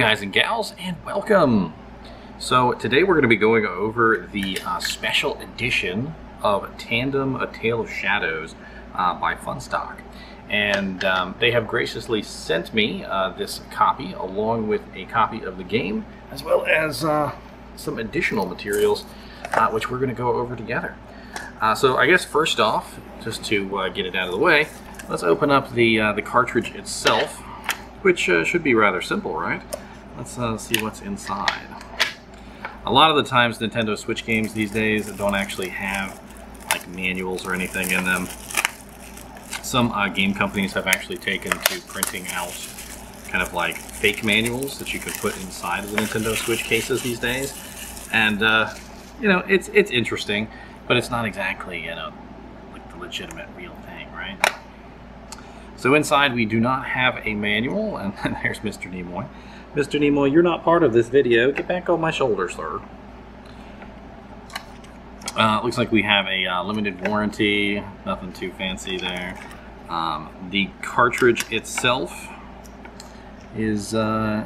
Guys and gals and welcome. So today we're going to be going over the uh, special edition of Tandem A Tale of Shadows uh, by Funstock. And um, they have graciously sent me uh, this copy along with a copy of the game as well as uh, some additional materials uh, which we're going to go over together. Uh, so I guess first off, just to get it out of the way, let's open up the, the cartridge itself which should be rather simple, right? Let's uh, see what's inside. A lot of the times Nintendo Switch games these days don't actually have like manuals or anything in them. Some uh, game companies have actually taken to printing out kind of like fake manuals that you can put inside of the Nintendo Switch cases these days. And, uh, you know, it's, it's interesting, but it's not exactly, you know, like the legitimate real thing, right? So inside we do not have a manual, and there's Mr. Nimoy. Mr. Nemo, you're not part of this video. Get back on my shoulder, sir. Uh, looks like we have a uh, limited warranty. Nothing too fancy there. Um, the cartridge itself is uh,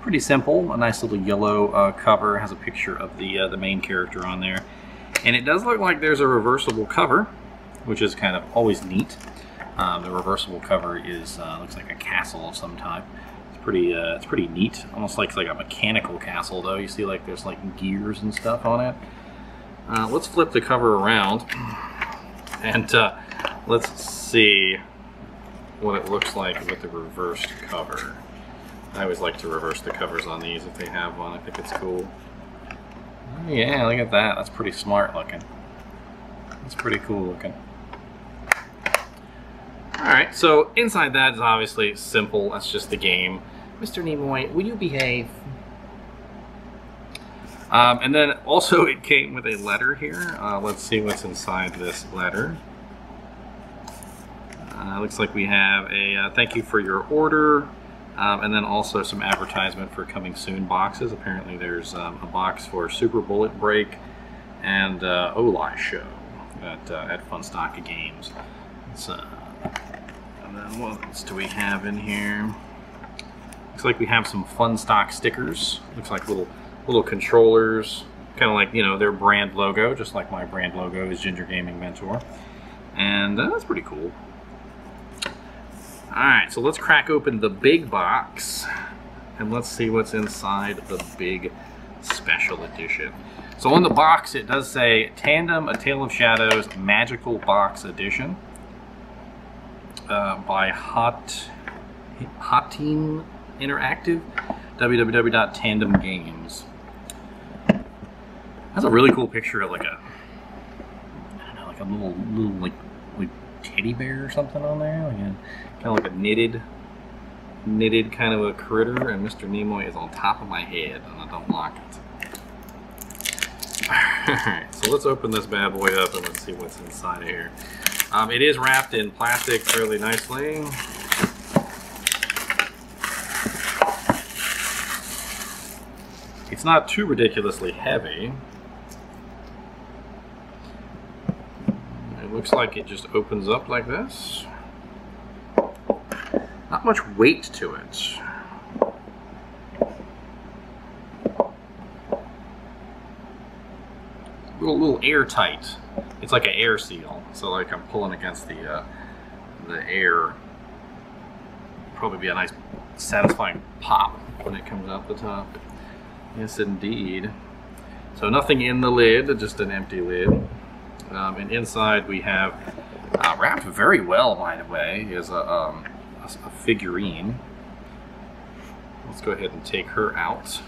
pretty simple. A nice little yellow uh, cover. Has a picture of the, uh, the main character on there. And it does look like there's a reversible cover, which is kind of always neat. Um, the reversible cover is uh, looks like a castle of some type. Pretty uh, it's pretty neat. Almost like like a mechanical castle though. You see like there's like gears and stuff on it. Uh, let's flip the cover around and uh, let's see what it looks like with the reversed cover. I always like to reverse the covers on these if they have one. I think it's cool. Yeah, look at that. That's pretty smart looking. That's pretty cool looking. Alright, so inside that is obviously simple. That's just the game. Mr. Nimoy, will you behave? Um, and then also it came with a letter here. Uh, let's see what's inside this letter. Uh, looks like we have a uh, thank you for your order. Um, and then also some advertisement for coming soon boxes. Apparently there's um, a box for Super Bullet Break and uh, Show at, uh, at Funstock Games. Uh, and then what else do we have in here? Looks like we have some Funstock stickers. Looks like little little controllers, kind of like, you know, their brand logo, just like my brand logo is Ginger Gaming Mentor. And uh, that's pretty cool. Alright, so let's crack open the big box and let's see what's inside the big special edition. So on the box it does say Tandem A Tale of Shadows Magical Box Edition uh, by Hot Hot Team Interactive, www.tandem games. That's a really cool picture of like a, know, like a little little like like teddy bear or something on there, like a, kind of like a knitted knitted kind of a critter, and Mr. Nimoy is on top of my head, and I don't like it. Alright, so let's open this bad boy up and let's see what's inside of here. Um, it is wrapped in plastic fairly nicely. It's not too ridiculously heavy. It looks like it just opens up like this. Not much weight to it. Little, little airtight it's like an air seal. So like I'm pulling against the uh, the air. Probably be a nice satisfying pop when it comes out the top. Yes, indeed. So nothing in the lid, just an empty lid. Um, and inside we have, uh, wrapped very well, by the way, is a, um, a, a figurine. Let's go ahead and take her out.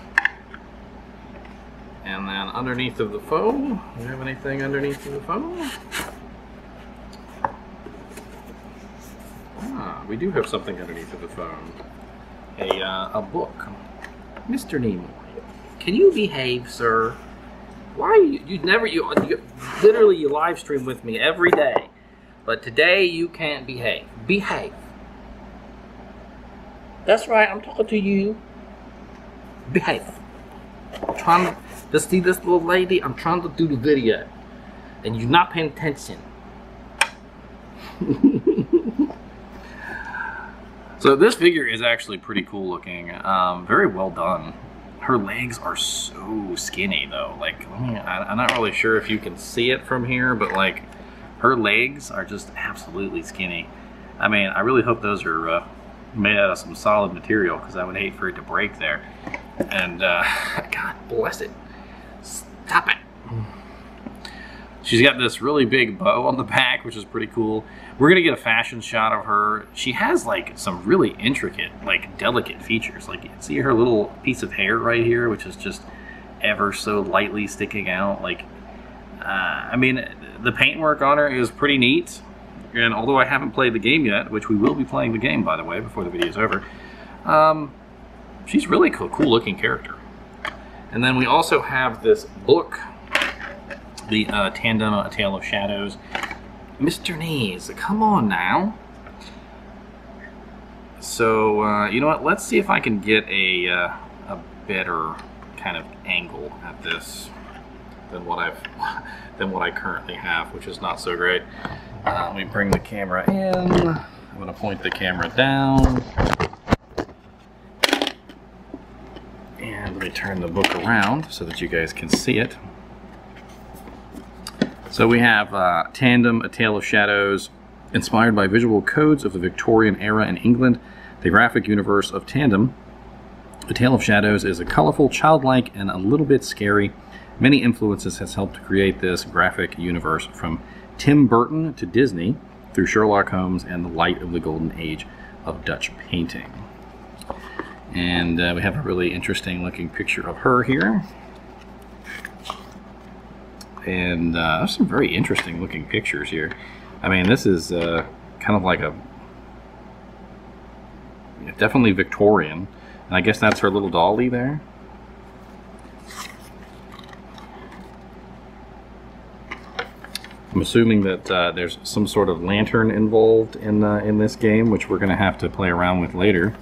And then underneath of the foam, do you have anything underneath of the foam? Ah, we do have something underneath of the foam. A, uh, a book. Mr. Nimoy, can you behave, sir? Why you, you never, you, you, literally you live stream with me every day. But today you can't behave. Behave. That's right, I'm talking to you. Behave. I'm trying just see this little lady? I'm trying to do the video. And you're not paying attention. So this figure is actually pretty cool looking. Um, very well done. Her legs are so skinny though. Like, I'm not really sure if you can see it from here, but like, her legs are just absolutely skinny. I mean, I really hope those are uh, made out of some solid material because I would hate for it to break there. And, uh, God bless it. Stop it. She's got this really big bow on the back, which is pretty cool. We're gonna get a fashion shot of her. She has like some really intricate, like delicate features. Like you can see her little piece of hair right here, which is just ever so lightly sticking out. Like, uh, I mean, the paintwork on her is pretty neat. And although I haven't played the game yet, which we will be playing the game by the way before the video is over, um, she's really cool, cool looking character. And then we also have this book the uh, Tandem A Tale of Shadows. Mr. Knees, come on now. So, uh, you know what, let's see if I can get a, uh, a better kind of angle at this than what I've than what I currently have, which is not so great. Uh, let me bring the camera in. I'm going to point the camera down. And let me turn the book around so that you guys can see it. So we have uh, Tandem, A Tale of Shadows, inspired by visual codes of the Victorian era in England. The graphic universe of Tandem, A Tale of Shadows, is a colorful, childlike, and a little bit scary. Many influences has helped to create this graphic universe from Tim Burton to Disney through Sherlock Holmes and the light of the golden age of Dutch painting. And uh, we have a really interesting looking picture of her here and uh, some very interesting looking pictures here. I mean, this is uh, kind of like a definitely Victorian, and I guess that's her little dolly there. I'm assuming that uh, there's some sort of lantern involved in uh, in this game, which we're going to have to play around with later.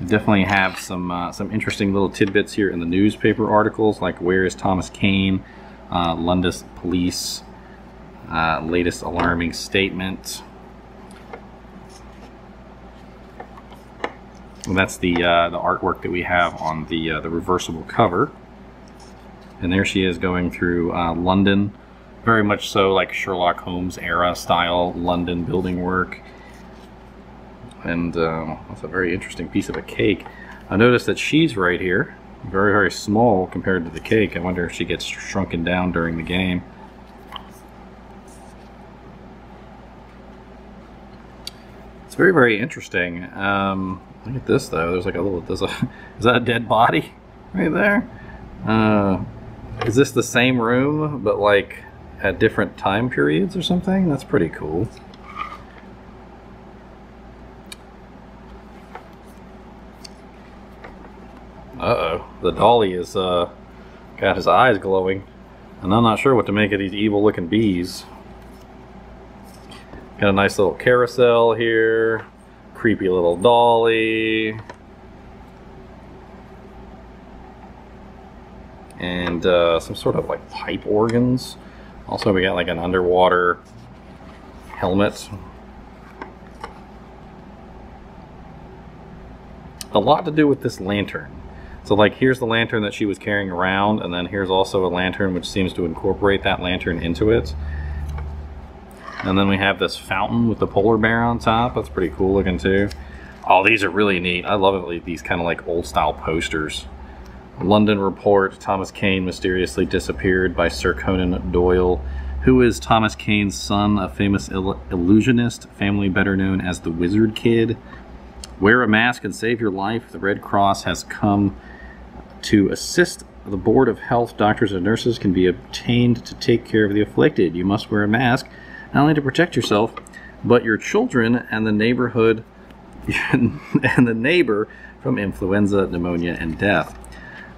Definitely have some uh, some interesting little tidbits here in the newspaper articles, like where is Thomas Kane, uh, Police, uh, latest alarming statement. And that's the uh, the artwork that we have on the uh, the reversible cover. And there she is going through uh, London, very much so like Sherlock Holmes era style London building work and uh, that's a very interesting piece of a cake. I noticed that she's right here, very, very small compared to the cake. I wonder if she gets shrunken down during the game. It's very, very interesting. Um, look at this, though. There's like a little, there's a, is that a dead body right there? Uh, is this the same room, but like at different time periods or something? That's pretty cool. Uh-oh. The dolly is uh, got his eyes glowing. And I'm not sure what to make of these evil-looking bees. Got a nice little carousel here. Creepy little dolly. And uh, some sort of like pipe organs. Also we got like an underwater helmet. A lot to do with this lantern. So like here's the lantern that she was carrying around and then here's also a lantern which seems to incorporate that lantern into it. And then we have this fountain with the polar bear on top. That's pretty cool looking too. Oh, these are really neat. I love it, these kind of like old style posters. London Report, Thomas Kane mysteriously disappeared by Sir Conan Doyle. Who is Thomas Kane's son, a famous il illusionist, family better known as the Wizard Kid? Wear a mask and save your life. The Red Cross has come to assist the Board of Health. Doctors and nurses can be obtained to take care of the afflicted. You must wear a mask not only to protect yourself, but your children and the neighborhood and the neighbor from influenza, pneumonia, and death.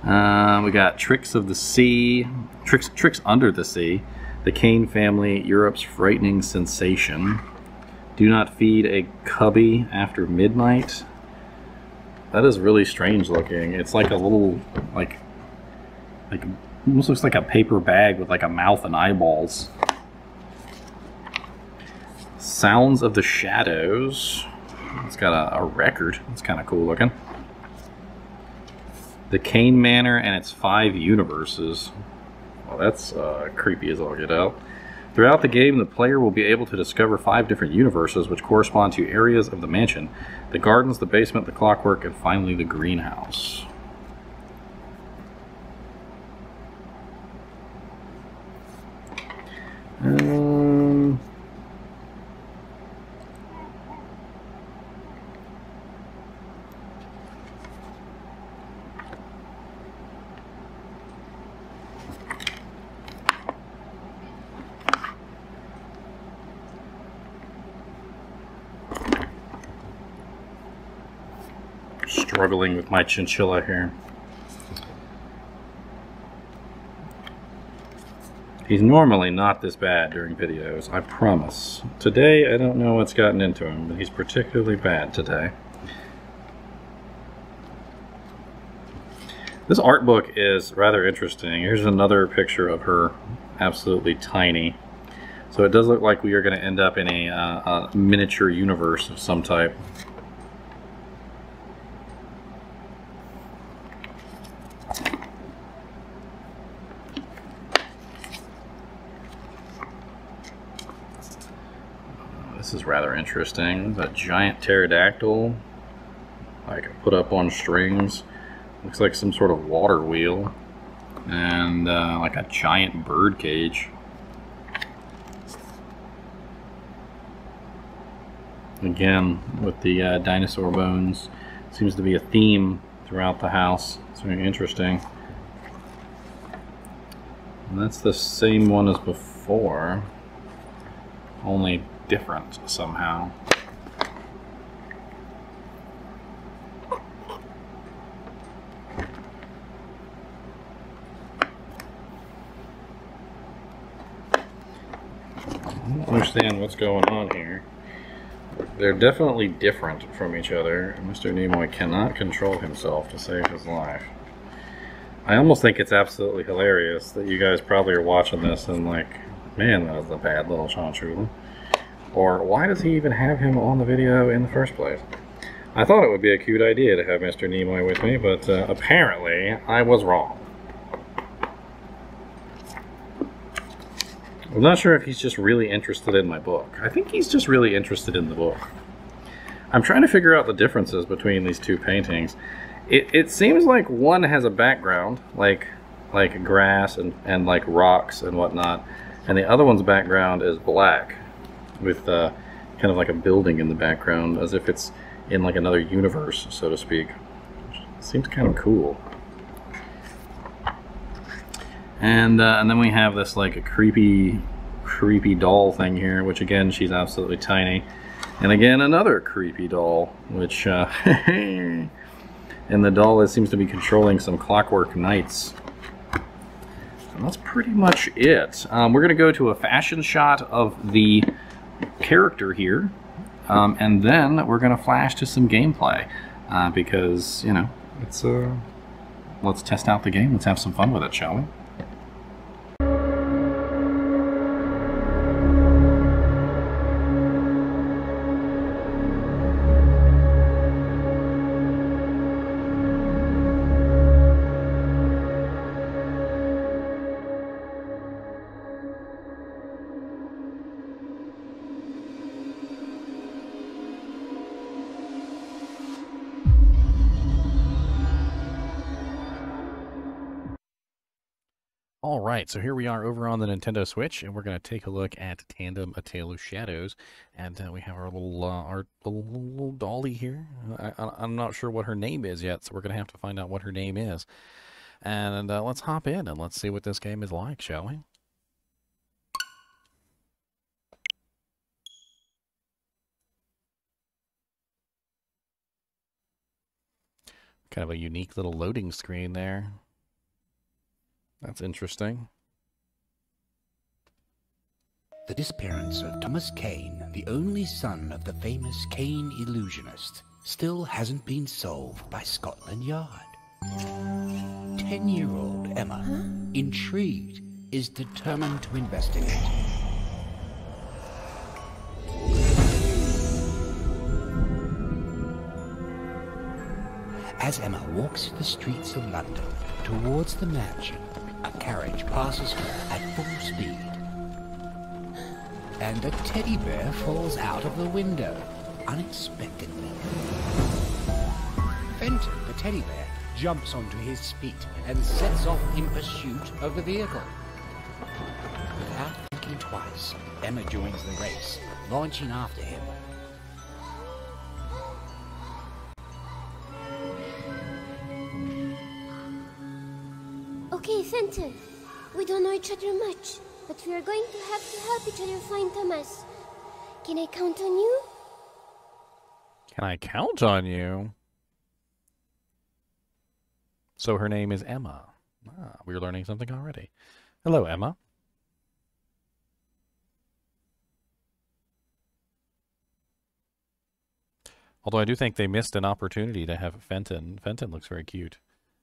Uh, we got Tricks of the Sea, Tricks, Tricks Under the Sea, The Kane Family, Europe's Frightening Sensation. Do not feed a cubby after midnight. That is really strange looking. It's like a little, like, like, almost looks like a paper bag with like a mouth and eyeballs. Sounds of the Shadows. It's got a, a record. It's kind of cool looking. The Kane Manor and its five universes. Well, that's uh, creepy as all get out. Throughout the game, the player will be able to discover five different universes which correspond to areas of the mansion the gardens, the basement, the clockwork, and finally the greenhouse. Um, struggling with my chinchilla here. He's normally not this bad during videos, I promise. Today, I don't know what's gotten into him, but he's particularly bad today. This art book is rather interesting. Here's another picture of her, absolutely tiny. So it does look like we are going to end up in a, uh, a miniature universe of some type. This interesting. A giant pterodactyl, like put up on strings. Looks like some sort of water wheel. And uh, like a giant bird cage. Again, with the uh, dinosaur bones. Seems to be a theme throughout the house. It's very interesting. And that's the same one as before, only different somehow. I don't understand what's going on here. They're definitely different from each other. Mr. Nimoy cannot control himself to save his life. I almost think it's absolutely hilarious that you guys probably are watching this and like, man, that was a bad little Chonchula. Or why does he even have him on the video in the first place? I thought it would be a cute idea to have Mr. Nimoy with me, but uh, apparently I was wrong. I'm not sure if he's just really interested in my book. I think he's just really interested in the book. I'm trying to figure out the differences between these two paintings. It, it seems like one has a background, like like grass and, and like rocks and whatnot, and the other one's background is black with uh, kind of like a building in the background as if it's in like another universe, so to speak. Seems kind of cool. And, uh, and then we have this like a creepy, creepy doll thing here, which again, she's absolutely tiny. And again, another creepy doll, which, uh, and the doll it seems to be controlling some clockwork knights. And that's pretty much it. Um, we're to go to a fashion shot of the character here, um, and then we're going to flash to some gameplay uh, because, you know, it's uh, let's test out the game. Let's have some fun with it, shall we? Right, so here we are over on the Nintendo Switch, and we're going to take a look at Tandem: A Tale of Shadows, and uh, we have our little uh, our little, dolly here. I, am not sure what her name is yet, so we're going to have to find out what her name is. And uh, let's hop in and let's see what this game is like, shall we? Kind of a unique little loading screen there. That's interesting. The disappearance of Thomas Kane, the only son of the famous Kane illusionist, still hasn't been solved by Scotland Yard. Ten-year-old Emma, huh? intrigued, is determined to investigate. As Emma walks the streets of London towards the mansion, a carriage passes her at full speed. And a teddy bear falls out of the window, unexpectedly. Fenton, the teddy bear, jumps onto his feet and sets off in pursuit of the vehicle. Without thinking twice, Emma joins the race, launching after him. Fenton. We don't know each other much, but we are going to have to help each other find Thomas. Can I count on you? Can I count on you? So her name is Emma. Ah, we're learning something already. Hello, Emma. Although I do think they missed an opportunity to have Fenton. Fenton looks very cute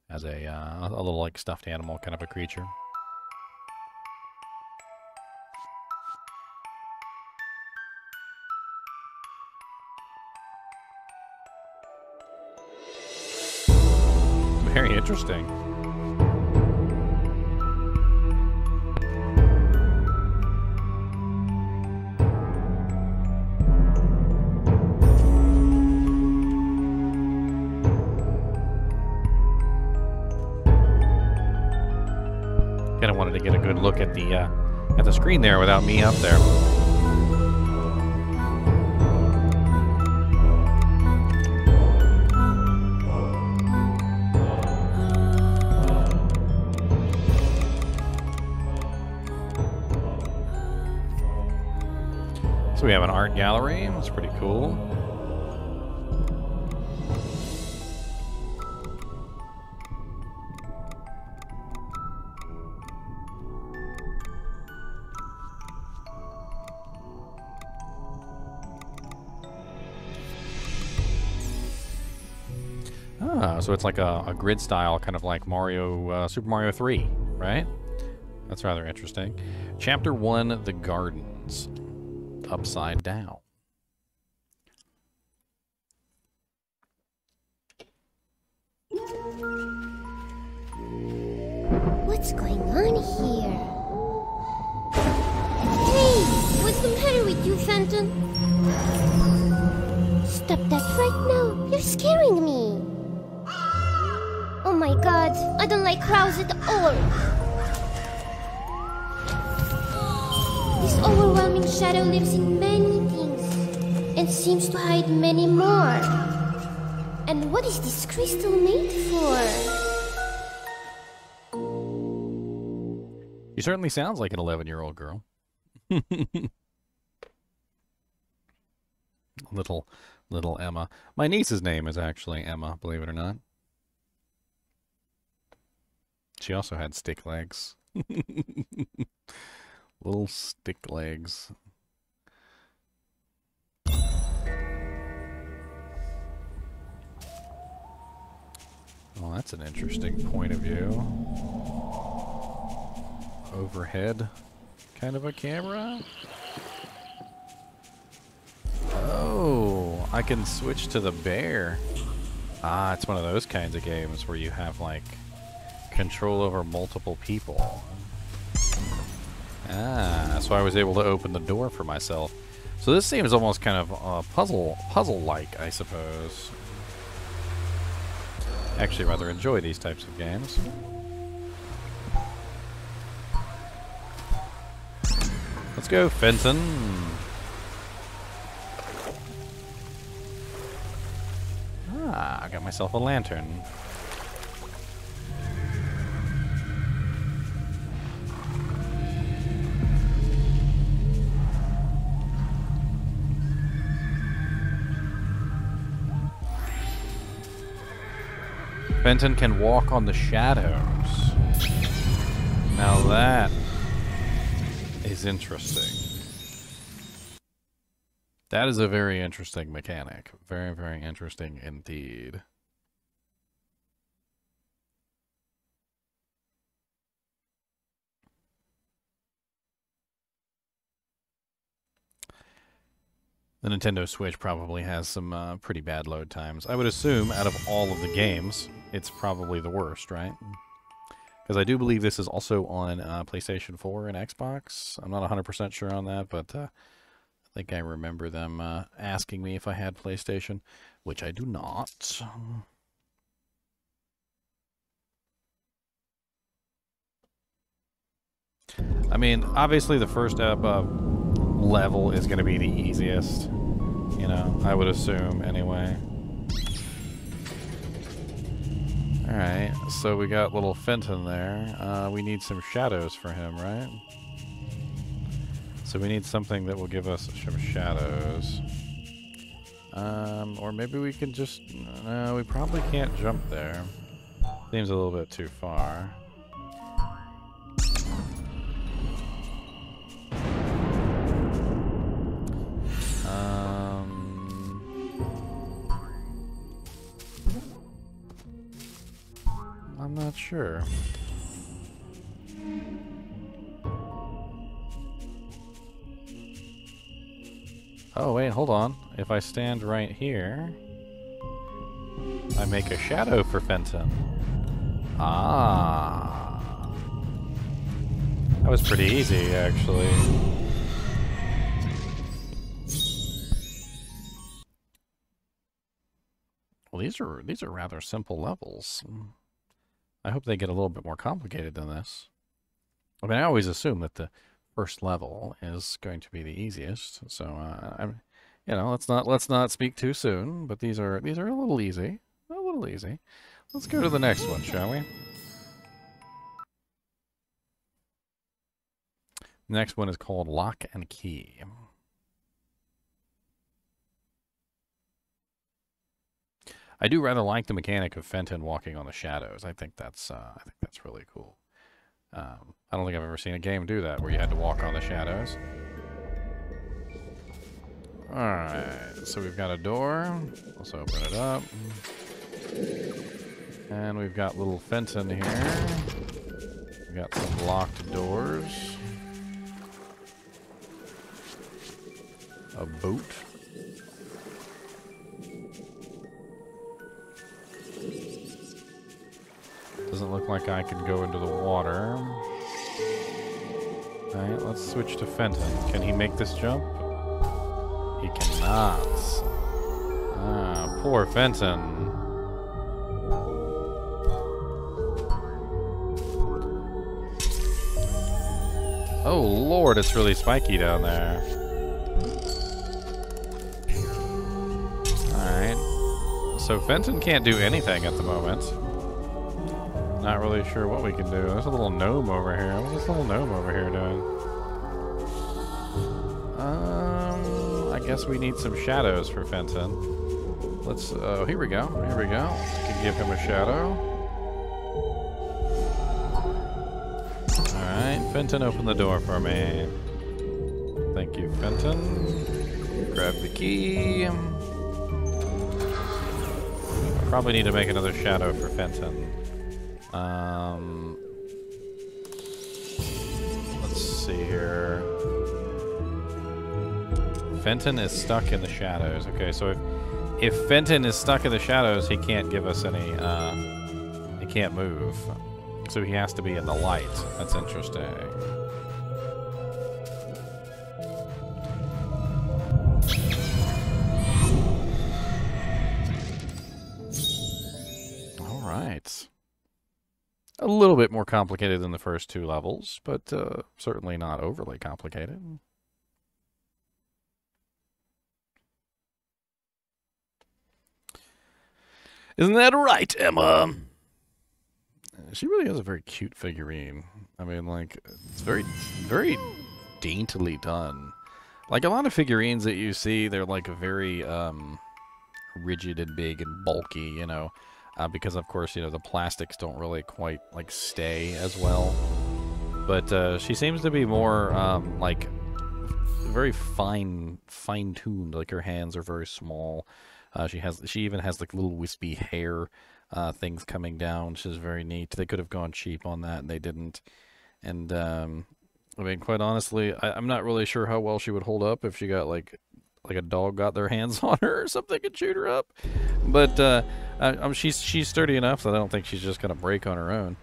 as a uh, a little like stuffed animal kind of a creature. Very interesting. Look at the uh, at the screen there without me up there. So we have an art gallery. It's pretty cool. So it's like a, a grid style, kind of like Mario, uh, Super Mario 3, right? That's rather interesting. Chapter 1 The Gardens. Upside down. She certainly sounds like an 11 year old girl. little, little Emma. My niece's name is actually Emma, believe it or not. She also had stick legs. little stick legs. Well, that's an interesting point of view. Overhead kind of a camera. Oh, I can switch to the bear. Ah, it's one of those kinds of games where you have like control over multiple people. Ah, so I was able to open the door for myself. So this seems almost kind of uh, puzzle puzzle-like, I suppose. Actually, rather enjoy these types of games. Let's go, Fenton. Ah, I got myself a lantern. Fenton can walk on the shadows. Now that is interesting. That is a very interesting mechanic. Very, very interesting indeed. The Nintendo Switch probably has some uh, pretty bad load times. I would assume out of all of the games, it's probably the worst, right? Because I do believe this is also on uh, PlayStation 4 and Xbox. I'm not 100% sure on that, but uh, I think I remember them uh, asking me if I had PlayStation, which I do not. I mean, obviously the first uh, level is going to be the easiest. You know, I would assume anyway. Alright, so we got little Fenton there. Uh, we need some shadows for him, right? So we need something that will give us some shadows. Um, or maybe we can just... No, we probably can't jump there. Seems a little bit too far. I'm not sure. Oh, wait, hold on. If I stand right here, I make a shadow for Fenton. Ah. That was pretty easy, actually. Well, these are these are rather simple levels. I hope they get a little bit more complicated than this. I mean, I always assume that the first level is going to be the easiest. So, uh, I'm, you know, let's not let's not speak too soon. But these are these are a little easy, a little easy. Let's go to the next one, shall we? Next one is called Lock and Key. I do rather like the mechanic of Fenton walking on the shadows. I think that's uh, I think that's really cool. Um, I don't think I've ever seen a game do that where you had to walk on the shadows. Alright, so we've got a door. Let's open it up. And we've got little Fenton here. We've got some locked doors. A boot. Doesn't look like I can go into the water. Alright, let's switch to Fenton. Can he make this jump? He cannot. Ah, poor Fenton. Oh lord, it's really spiky down there. Alright. So Fenton can't do anything at the moment. Not really sure what we can do. There's a little gnome over here. What's this little gnome over here doing? Um, I guess we need some shadows for Fenton. Let's, oh, here we go. Here we go. Can give him a shadow. Alright, Fenton, open the door for me. Thank you, Fenton. Grab the key. Probably need to make another shadow for Fenton. Um, let's see here. Fenton is stuck in the shadows. Okay, so if, if Fenton is stuck in the shadows, he can't give us any, uh, he can't move. So he has to be in the light. That's interesting. More complicated than the first two levels, but uh, certainly not overly complicated. Isn't that right, Emma? She really has a very cute figurine. I mean, like, it's very, very daintily done. Like, a lot of figurines that you see, they're, like, very, um, rigid and big and bulky, you know uh, because of course you know the plastics don't really quite like stay as well. But uh, she seems to be more um, like very fine, fine-tuned. Like her hands are very small. Uh, she has she even has like little wispy hair uh, things coming down, which is very neat. They could have gone cheap on that, and they didn't. And um, I mean, quite honestly, I, am not really sure how well she would hold up if she got like like a dog got their hands on her or something and chewed her up. But uh, I, I'm, she's she's sturdy enough that I don't think she's just gonna break on her own.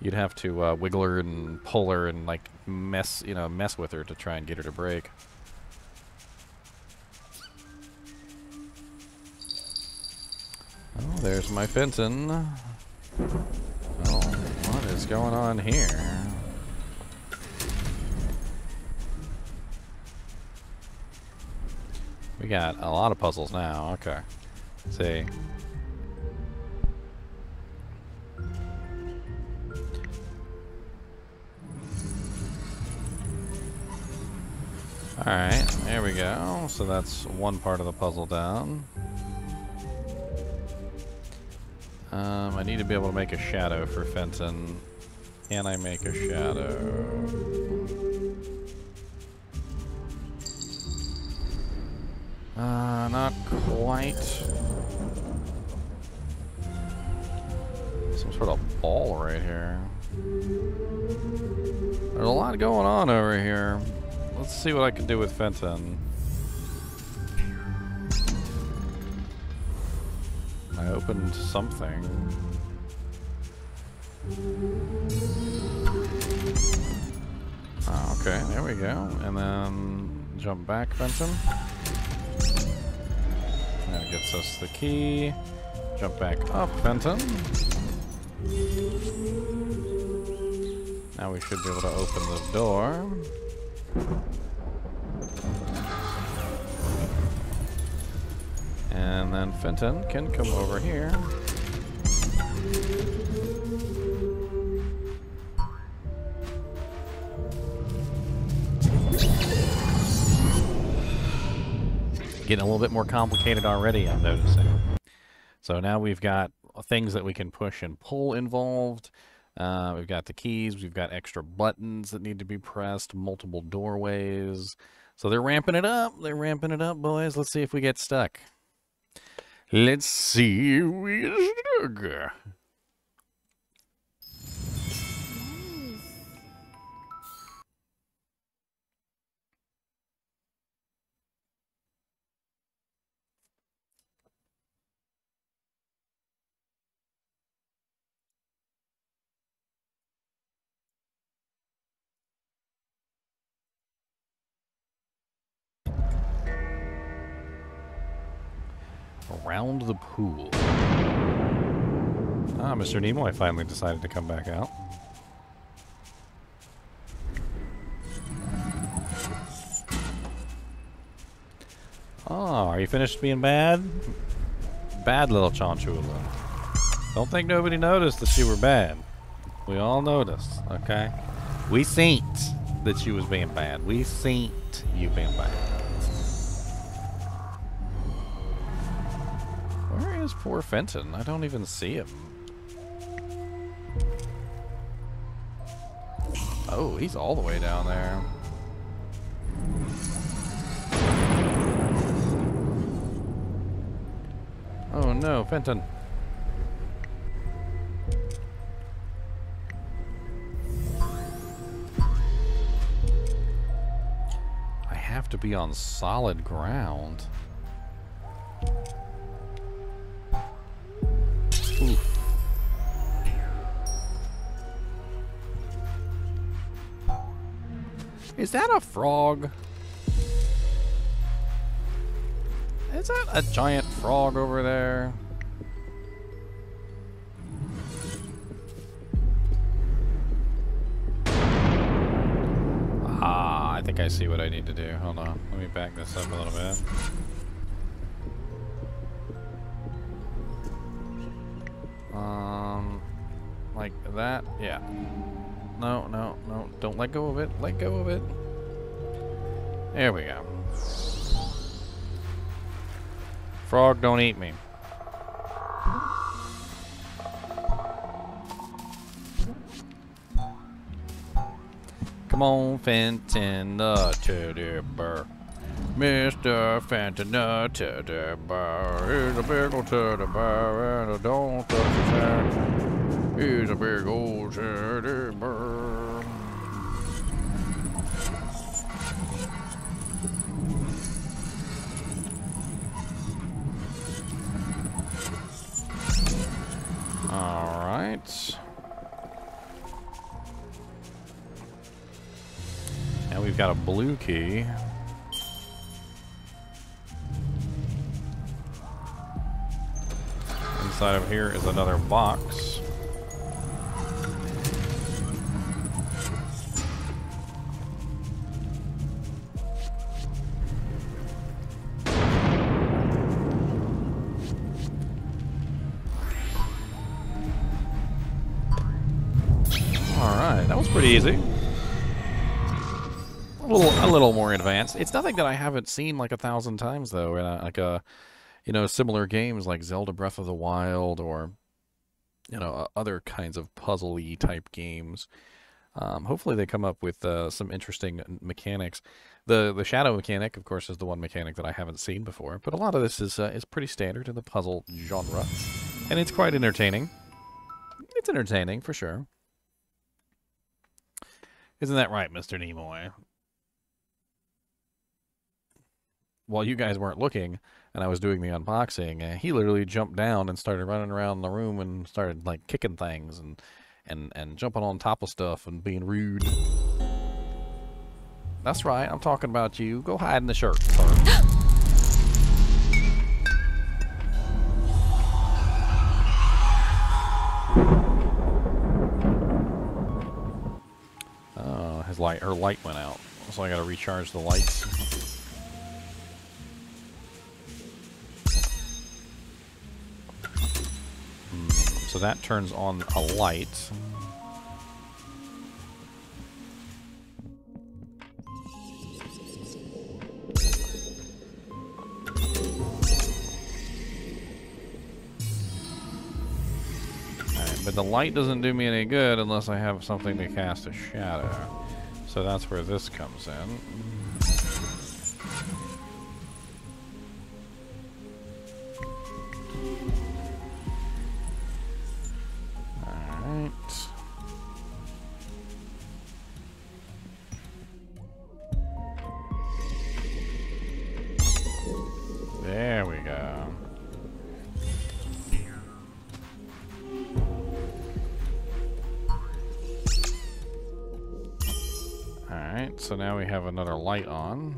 You'd have to uh, wiggle her and pull her and like mess you know mess with her to try and get her to break. Oh, there's my Fenton. Oh, what is going on here? We got a lot of puzzles now. Okay. Let's see. Alright, there we go. So that's one part of the puzzle down. Um, I need to be able to make a shadow for Fenton. Can I make a shadow? Uh, not quite. Some sort of ball right here. There's a lot going on over here. Let's see what I can do with Fenton. I opened something. Ah, okay, there we go. And then jump back, Fenton. That gets us the key. Jump back up, Fenton. Now we should be able to open the door. And then Fenton can come over here. Getting a little bit more complicated already, I'm noticing. So now we've got things that we can push and pull involved. Uh, we've got the keys, we've got extra buttons that need to be pressed, multiple doorways. So they're ramping it up. They're ramping it up, boys. Let's see if we get stuck. Let's see if we get stuck. Around the pool. Ah, Mr. Nimoy finally decided to come back out. Oh, are you finished being bad? Bad little Chonchula. Don't think nobody noticed that you were bad. We all noticed, okay? We seen that you was being bad. We seen you being bad. Poor Fenton? I don't even see him. Oh, he's all the way down there. Oh no, Fenton. I have to be on solid ground. Is that a frog? Is that a giant frog over there? Ah, I think I see what I need to do. Hold on. Let me back this up a little bit. Like that? Yeah. No, no, no. Don't let go of it. Let go of it. There we go. Frog, don't eat me. Come on, Fenton, the teddy bear. Mr. Fenton, the teddy bear. He's a big old teddy bear, and I don't touch his hair. He's a big old teddy bird. All right. Now we've got a blue key. Inside of here is another box. Easy. A little, a little more advanced. It's nothing that I haven't seen like a thousand times though, in a, like a, you know, similar games like Zelda Breath of the Wild or, you know, other kinds of puzzly type games. Um, hopefully they come up with uh, some interesting mechanics. The the shadow mechanic, of course, is the one mechanic that I haven't seen before, but a lot of this is uh, is pretty standard in the puzzle genre, and it's quite entertaining. It's entertaining for sure. Isn't that right, Mr. NiNi? While you guys weren't looking and I was doing the unboxing, uh, he literally jumped down and started running around the room and started like kicking things and and and jumping on top of stuff and being rude. That's right, I'm talking about you. Go hide in the shirt, light, her light went out, so I got to recharge the lights. Hmm, So that turns on a light. But the light doesn't do me any good unless I have something to cast a shadow. So that's where this comes in. Alright, so now we have another light on.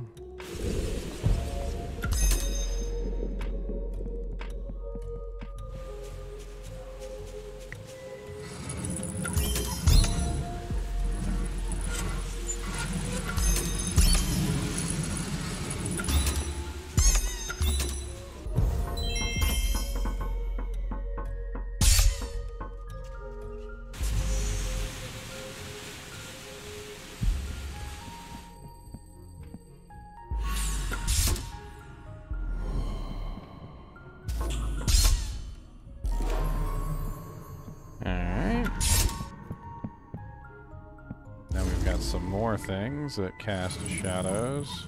Things that cast shadows.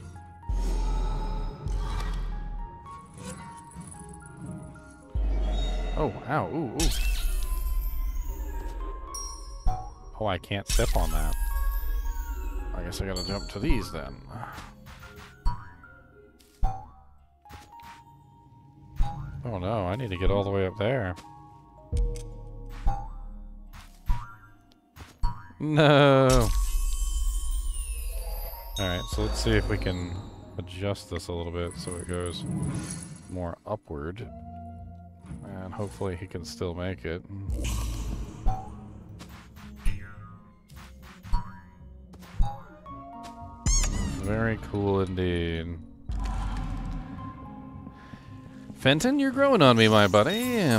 Oh, ow, ooh, ooh. Oh, I can't step on that. I guess I gotta jump to these then. Oh no, I need to get all the way up there. No. So let's see if we can adjust this a little bit so it goes more upward. And hopefully he can still make it. Very cool indeed. Fenton, you're growing on me, my buddy.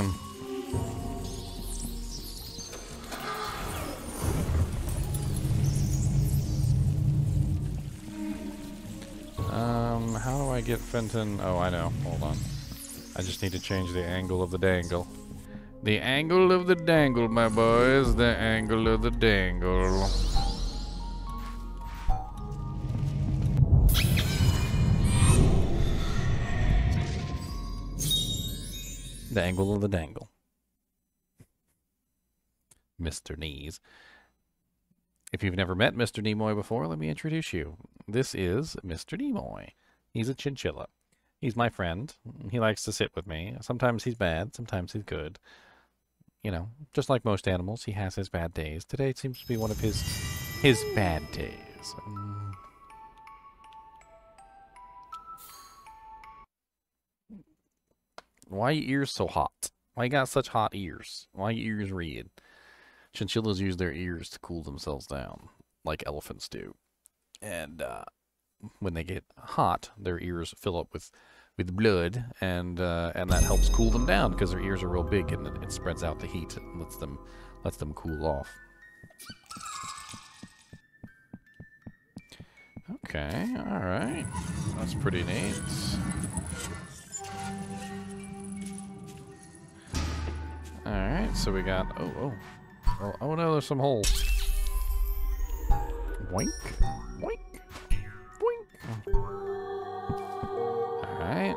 Fenton? Oh, I know. Hold on. I just need to change the angle of the dangle. The angle of the dangle, my boys. The angle of the dangle. The angle of the dangle. Mr. Knees. If you've never met Mr. NiNi before, let me introduce you. This is Mr. NiNi. He's a chinchilla. He's my friend. He likes to sit with me. Sometimes he's bad, sometimes he's good. You know, just like most animals, he has his bad days. Today seems to be one of his his bad days. Um, why your ears so hot? Why you got such hot ears? Why your ears red? Chinchillas use their ears to cool themselves down, like elephants do. And uh, when they get hot, their ears fill up with with blood, and uh, and that helps cool them down because their ears are real big and it, spreads out the heat and lets them lets them cool off. Okay, all right, that's pretty neat. All right, so we got oh oh oh oh no, there's some holes. Wink, boink, All right.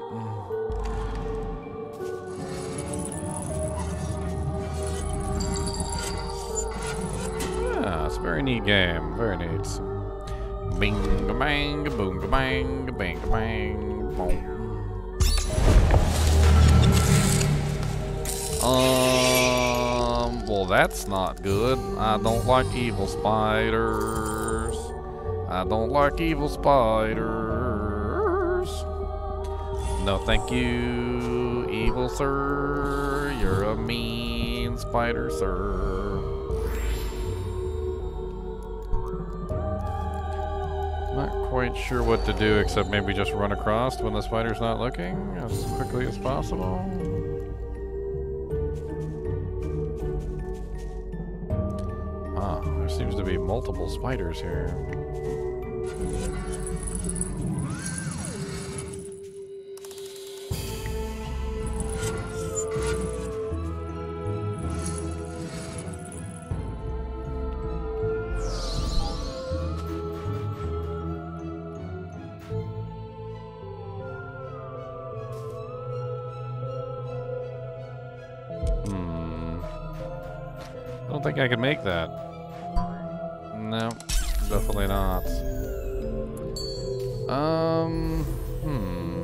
Yeah, it's a very neat game. Very neat. Bing, bang, boom, bang, bang, bang, boom. Um, well, that's not good. I don't like evil spiders. I don't like evil spiders. No, thank you, evil sir. You're a mean spider, sir. Not quite sure what to do except maybe just run across when the spider's not looking as quickly as possible. Ah, there seems to be multiple spiders here. Think I can make that. No, definitely not. Um, hmm.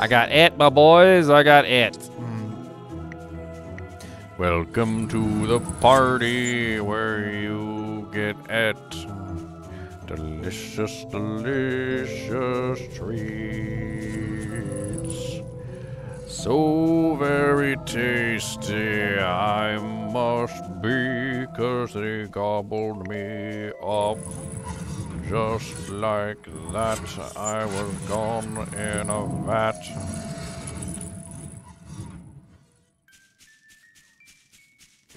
I got it, my boys. I got it. Welcome to the party where you get it. Delicious, delicious treats. So very tasty, I must be, cause they gobbled me up. Just like that, I was gone in a vat.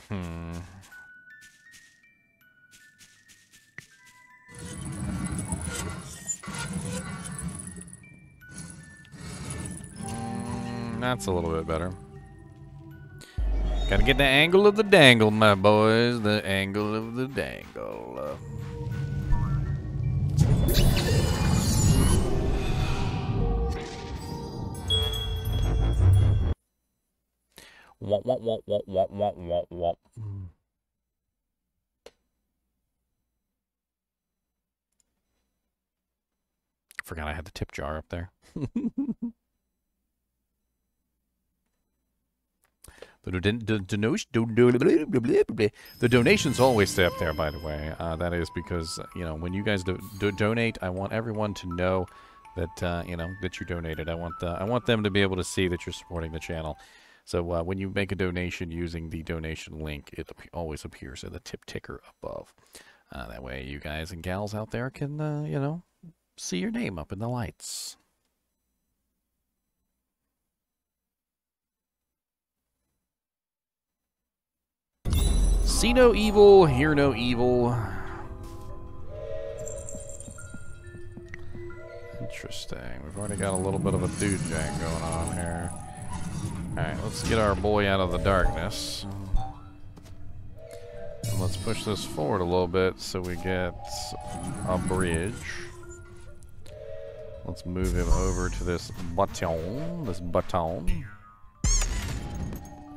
Hmm. That's a little bit better. Gotta get the angle of the dangle, my boys. The angle of the dangle. Womp, womp, womp, womp, womp, womp, womp, womp. Forgot I had the tip jar up there. The, the, donation- do- do- the donations always stay up there, by the way. Uh, that is because, you know, when you guys do- do- donate, I want everyone to know that, uh, you know, that you donated. I want, the, I want them to be able to see that you're supporting the channel. So uh, when you make a donation using the donation link, it always appears in the tip ticker above. Uh, that way you guys and gals out there can, uh, you know, see your name up in the lights. See no evil, hear no evil. Interesting. We've already got a little bit of a dude jack going on here. Alright, let's get our boy out of the darkness. And let's push this forward a little bit so we get a bridge. Let's move him over to this baton. This baton.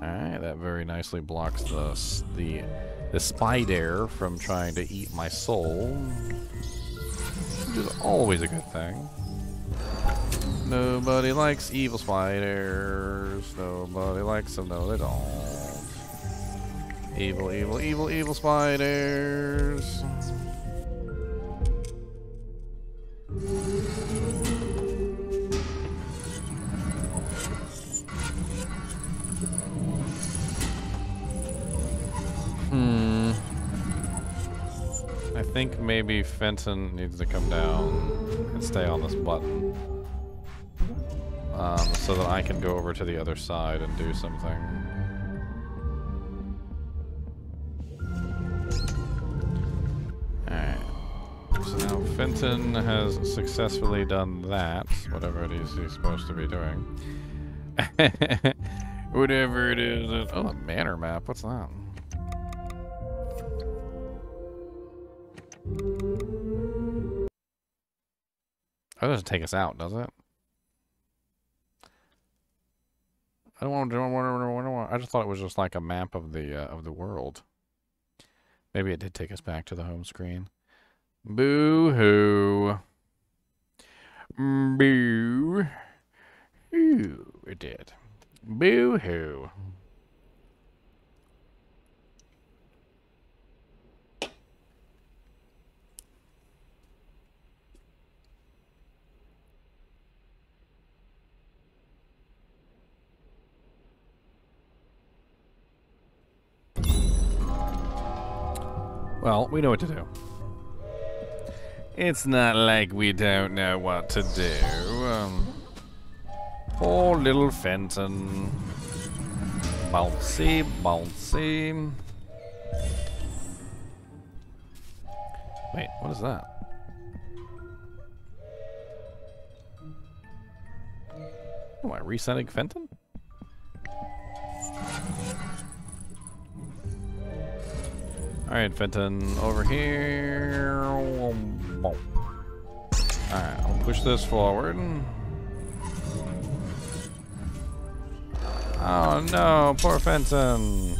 Alright, that very nicely blocks the, the, the spider from trying to eat my soul. Which is always a good thing. Nobody likes evil spiders. Nobody likes them. No, they don't. Evil, evil, evil, evil spiders. Hmm. I think maybe Fenton needs to come down and stay on this button. Um, so that I can go over to the other side and do something. Alright. So now Fenton has successfully done that, whatever it is he's supposed to be doing. whatever it is. Oh, a manor map. What's that? It doesn't take us out, does it? I don't want to. Do. I just thought it was just like a map of the uh, of the world. Maybe it did take us back to the home screen. Boo hoo. Boo. Hoo. It did. Boo hoo. Well, we know what to do. It's not like we don't know what to do. Um, poor little Fenton. Bouncy, bouncy. Wait, what is that? Am I resetting Fenton? Alright, Fenton, over here. Alright, I'll push this forward. Oh no, poor Fenton.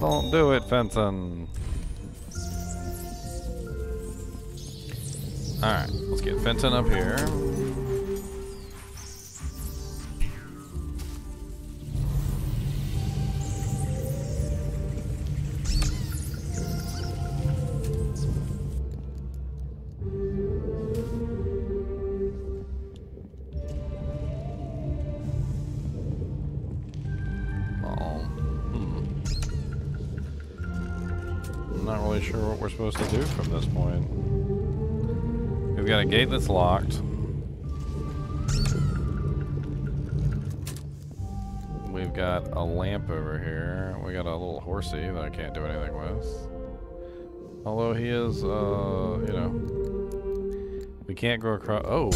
Don't do it, Fenton. Alright, let's get Fenton up here. We're supposed to do from this point. We've got a gate that's locked. We've got a lamp over here. We got a little horsey that I can't do anything with. Although he is, uh, you know, we can't go across. Oh,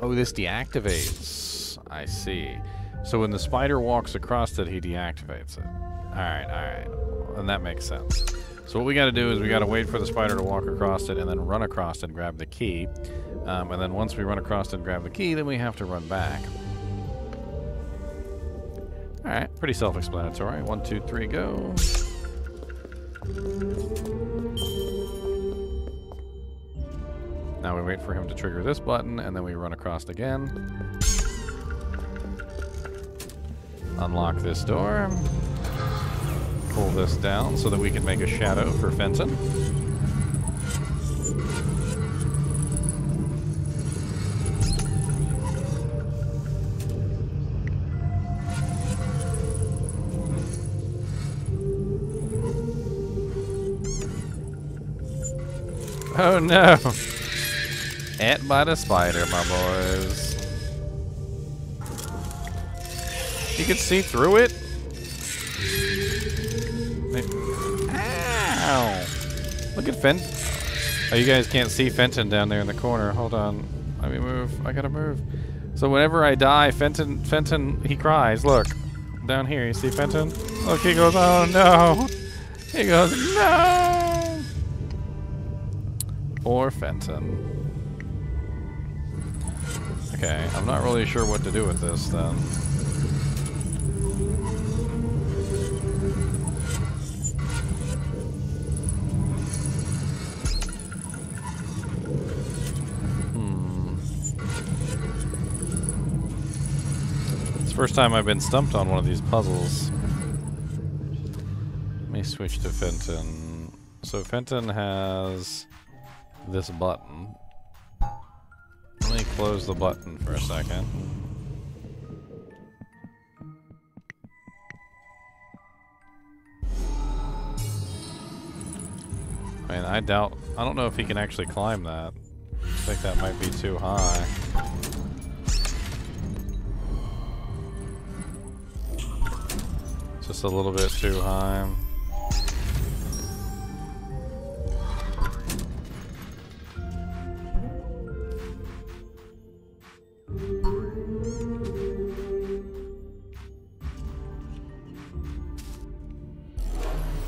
oh, this deactivates. I see. So when the spider walks across it, he deactivates it. All right, all right, and that makes sense. So what we got to do is we got to wait for the spider to walk across it and then run across and grab the key. Um, and then once we run across and grab the key, then we have to run back. All right, pretty self-explanatory. One, two, three, go. Now we wait for him to trigger this button, and then we run across again. Unlock this door. Pull this down so that we can make a shadow for Fenton. Oh no! Ant by the spider, my boys. You can see through it? Ow! Look at Fenton. Oh, you guys can't see Fenton down there in the corner. Hold on. Let me move. I gotta move. So whenever I die, Fenton, Fenton, he cries. Look. Down here, you see Fenton? Look, he goes, oh no! He goes, no! Poor Fenton. Okay, I'm not really sure what to do with this then. First time I've been stumped on one of these puzzles. Let me switch to Fenton. So Fenton has this button. Let me close the button for a second. I mean, I doubt... I don't know if he can actually climb that. I think that might be too high. Just a little bit too high.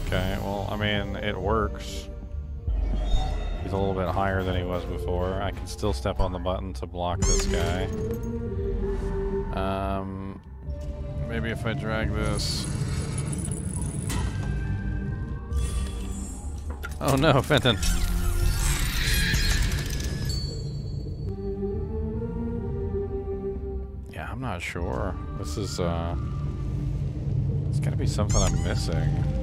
Okay, well, I mean, it works. He's a little bit higher than he was before. I can still step on the button to block this guy. Um, maybe if I drag this... Oh no, Fenton! Yeah, I'm not sure. This is, uh... It's gotta be something I'm missing.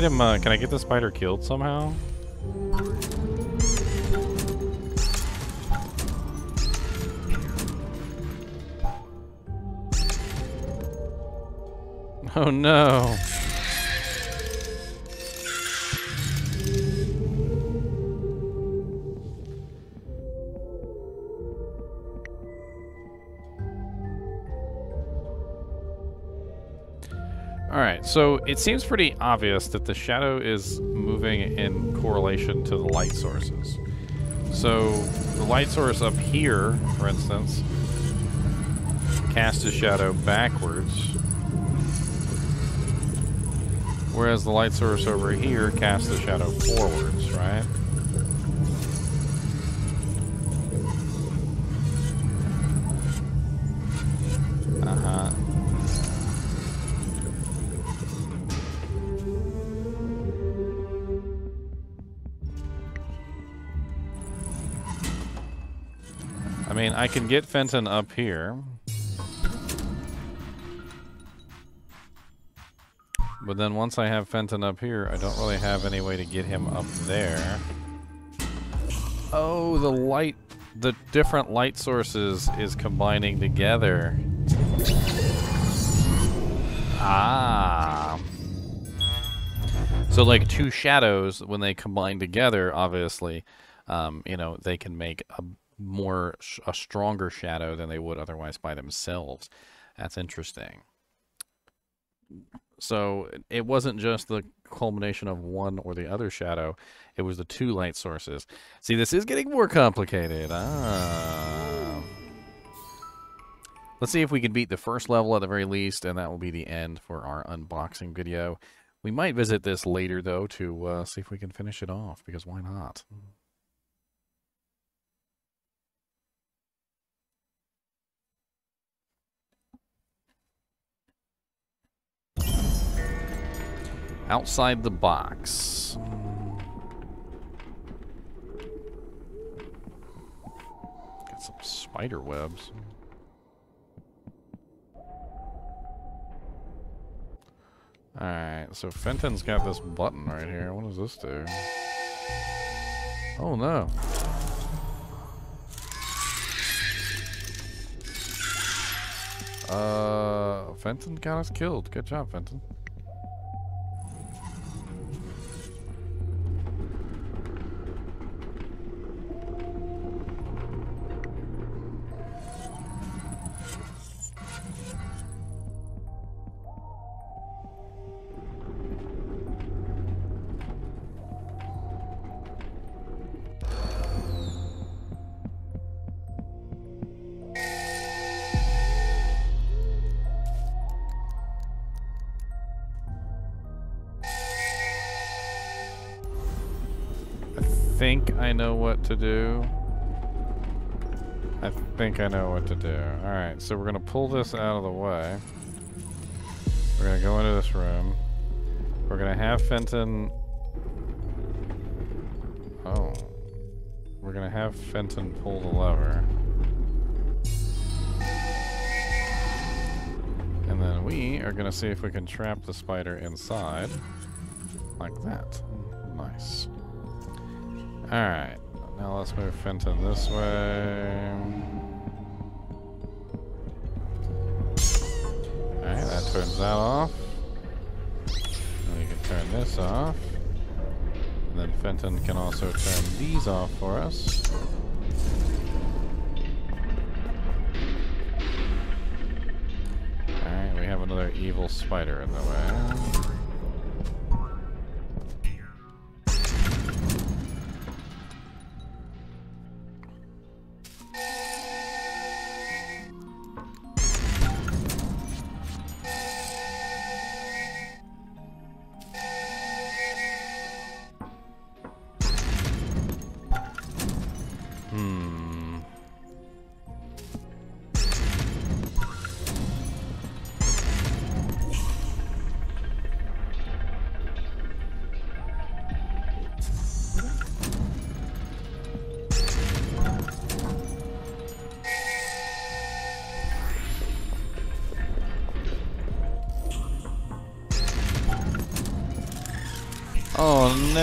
Get him, uh, can I get the spider killed somehow? Oh no. So it seems pretty obvious that the shadow is moving in correlation to the light sources. So the light source up here, for instance, casts a shadow backwards. Whereas the light source over here casts the shadow forwards, right? I can get Fenton up here. But then once I have Fenton up here, I don't really have any way to get him up there. Oh, the light, the different light sources is combining together. Ah. So like two shadows, when they combine together, obviously, um, you know, they can make a more, a stronger shadow than they would otherwise by themselves. That's interesting. So it wasn't just the culmination of one or the other shadow, it was the two light sources. See, this is getting more complicated. Ah. Let's see if we can beat the first level at the very least, and that will be the end for our unboxing video. We might visit this later, though, to uh, see if we can finish it off, because why not? Outside the box. Got some spider webs. Alright, so Fenton's got this button right here. What does this do? Oh no. Uh, Fenton got us killed. Good job, Fenton. To do. I think I know what to do. Alright, so we're going to pull this out of the way. We're going to go into this room. We're going to have Fenton... Oh. We're going to have Fenton pull the lever. And then we are going to see if we can trap the spider inside. Like that. Nice. Alright. Now let's move Fenton this way. Alright, that turns that off. And we can turn this off. And then Fenton can also turn these off for us. Alright, we have another evil spider in the way.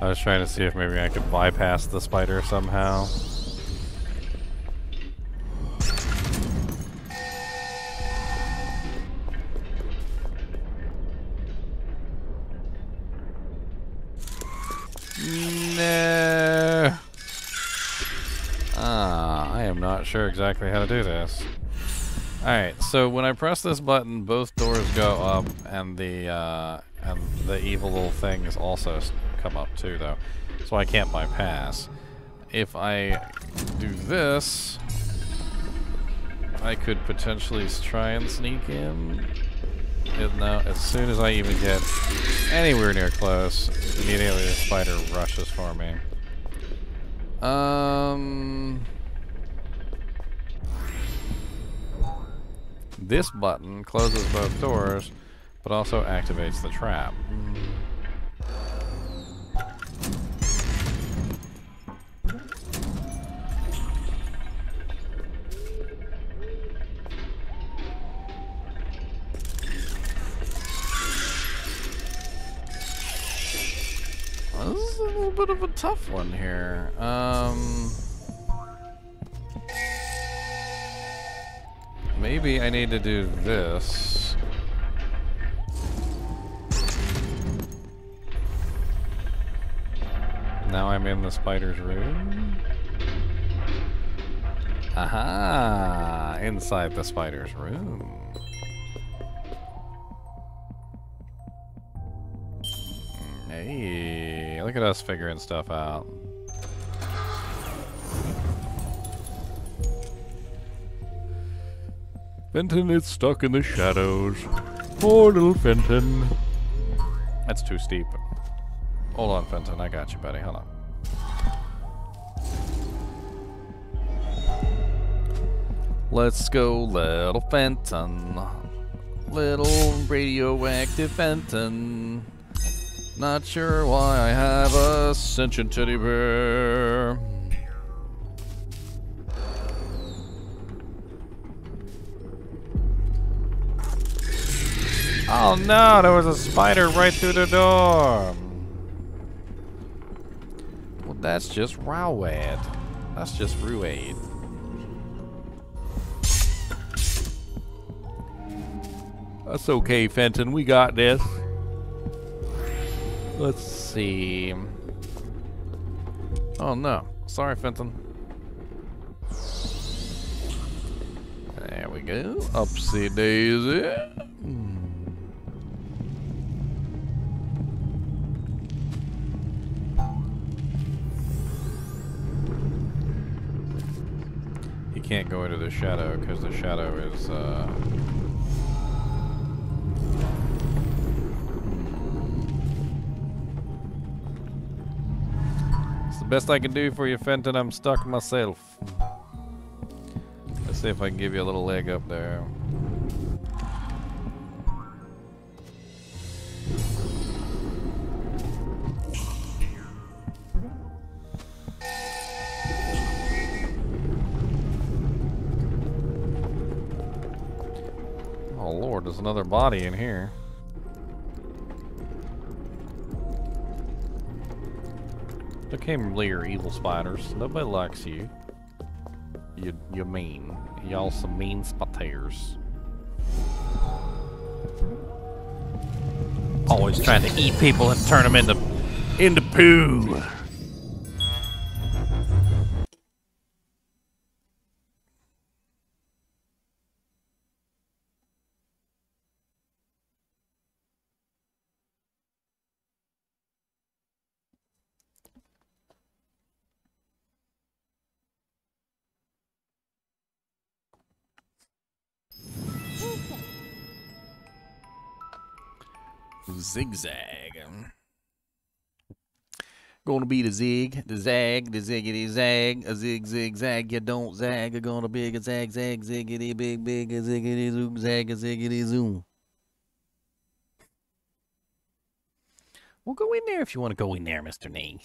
I was trying to see if maybe I could bypass the spider somehow. Sure exactly how to do this. Alright, so when I press this button, both doors go up, and the uh, and the evil little things also come up too, though. So I can't bypass. If I do this, I could potentially try and sneak in. It, no, as soon as I even get anywhere near close, immediately the spider rushes for me. Um. This button closes both doors, but also activates the trap. This is a little bit of a tough one here. Um. Maybe I need to do this. Now I'm in the spider's room. Aha! Inside the spider's room. Hey, look at us figuring stuff out. Fenton is stuck in the shadows. Poor little Fenton. That's too steep. Hold on, Fenton. I got you, buddy. Hold on. Let's go, little Fenton. Little radioactive Fenton. Not sure why I have a sentient teddy bear. Oh no, there was a spider right through the door. Well, that's just Rowad. That's just Ruade. That's okay, Fenton. We got this. Let's see. Oh no. Sorry, Fenton. There we go. Upsy daisy. Go into the shadow because the shadow is uh, It's the best I can do for you, Fenton. I'm stuck myself. Let's see if I can give you a little leg up there. Another body in here. Look your evil spiders. Nobody likes you. You you mean. Y'all some mean spiders. Always trying to eat people and turn them into into poo. Zigzag. Gonna be the zig, the zag, the ziggity zag, a zig zig zag, you don't zag, you're gonna be a zag zag, ziggity big big, a ziggity zoom zag, a ziggity zoom. Well, go in there if you want to go in there, Mr. Nee.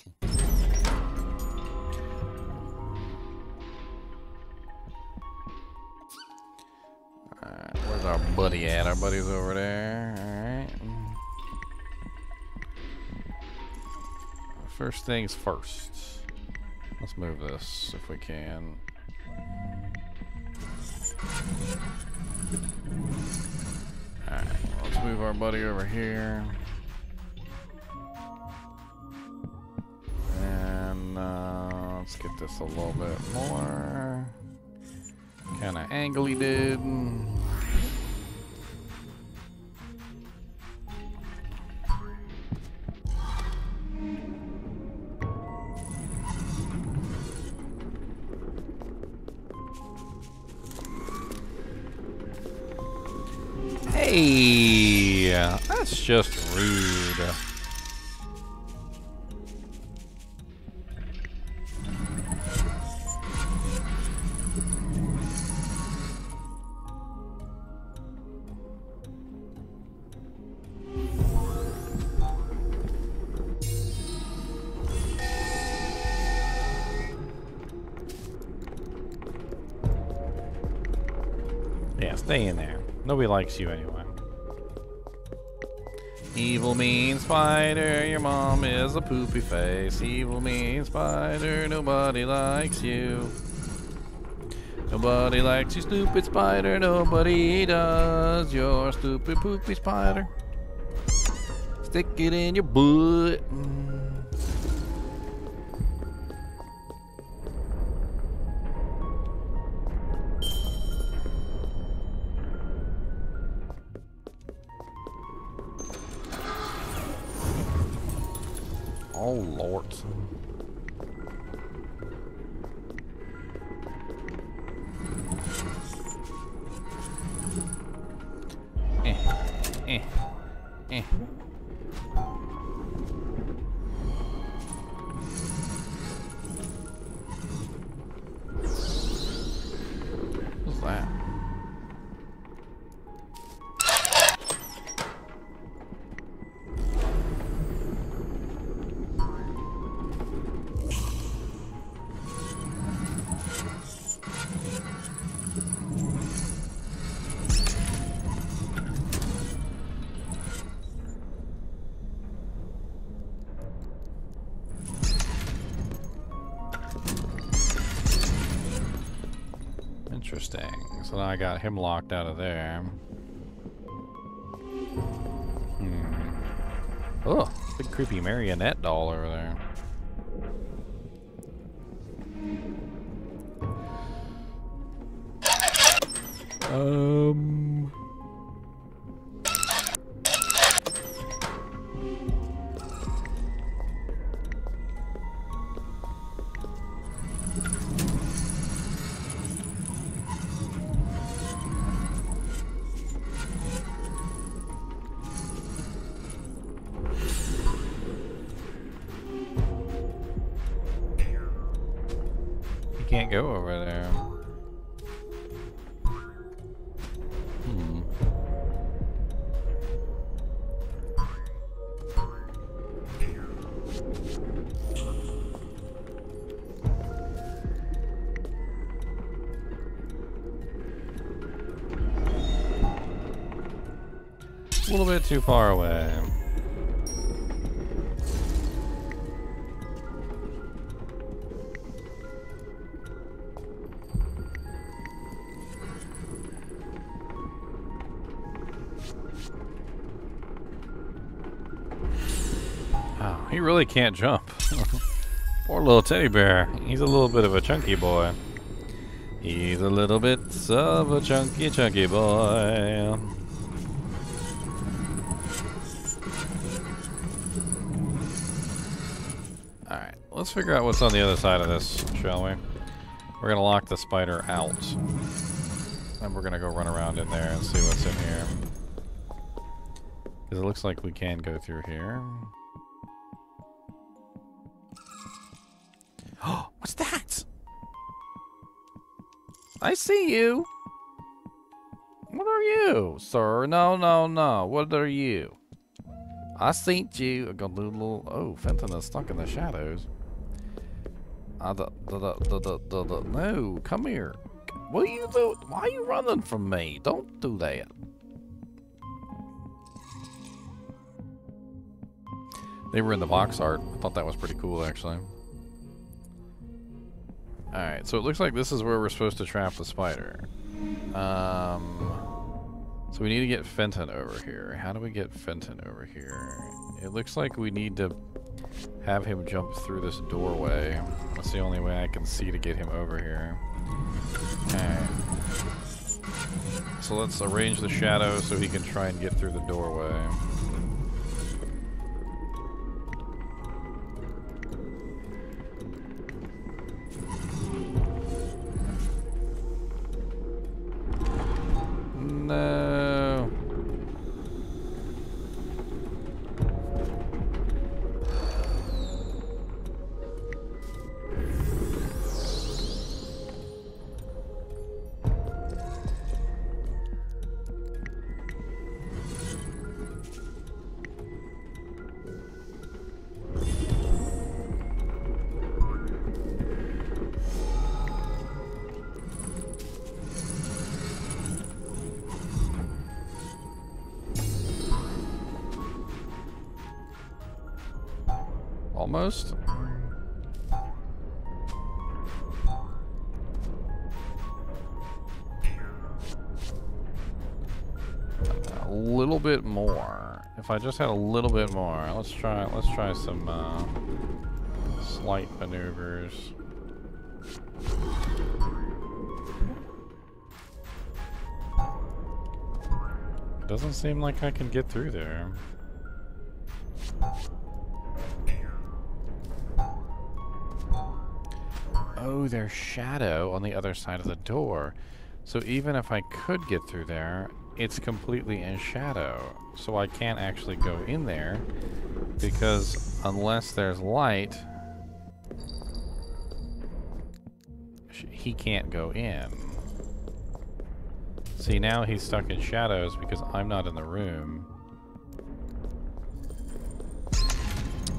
Alright, where's our buddy at? Our buddy's over there. First things first. Let's move this if we can. Alright, let's move our buddy over here. And uh, let's get this a little bit more. Kind of angly did. That's just rude. Yeah, stay in there. Nobody likes you anyway. Evil mean spider, your mom is a poopy face. Evil mean spider, nobody likes you. Nobody likes you, stupid spider. Nobody does. You're stupid poopy spider. Stick it in your butt. Mm. Interesting. So now I got him locked out of there. Hmm. Oh, big creepy marionette doll over there. Um. Too far away. Oh, he really can't jump. Poor little teddy bear. He's a little bit of a chunky boy. He's a little bit of a chunky, chunky boy. Figure out what's on the other side of this, shall we? We're gonna lock the spider out. And we're gonna go run around in there and see what's in here. Because it looks like we can go through here. Oh, What's that? I see you. What are you, sir? No, no, no. What are you? I seen you. I got a little. Oh, Fenton is stuck in the shadows. The, no, come here. What are you doing? Why are you running from me? Don't do that. They were in the box art. I thought that was pretty cool, actually. Alright, so it looks like this is where we're supposed to trap the spider. Um, so we need to get Fenton over here. How do we get Fenton over here? It looks like we need to have him jump through this doorway. That's the only way I can see to get him over here. Alright. So let's arrange the shadow so he can try and get through the doorway. If I just had a little bit more. Let's try let's try some uh, slight maneuvers. It Doesn't seem like I can get through there. Oh, there's shadow on the other side of the door. So even if I could get through there, it's completely in shadow. So I can't actually go in there because unless there's light, he can't go in. See, now he's stuck in shadows because I'm not in the room.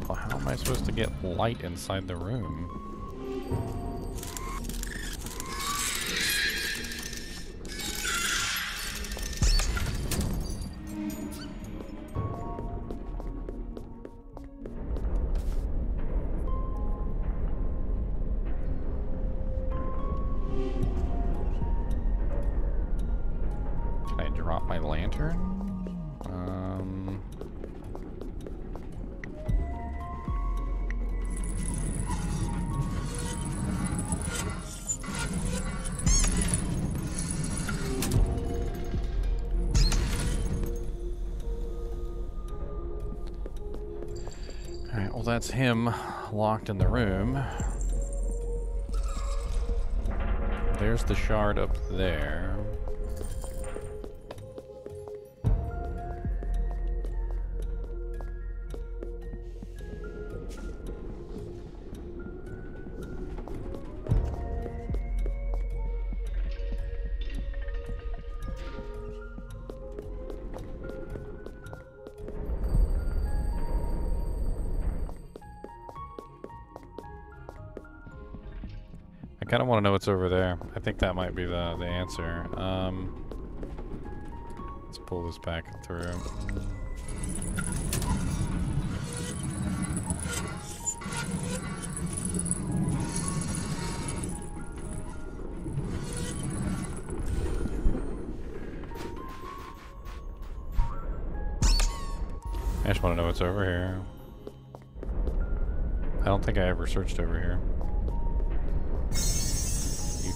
Well, how am I supposed to get light inside the room? Him locked in the room. There's the shard up there. I want to know what's over there. I think that might be the, the answer. Um, let's pull this back through. I just want to know what's over here. I don't think I ever searched over here.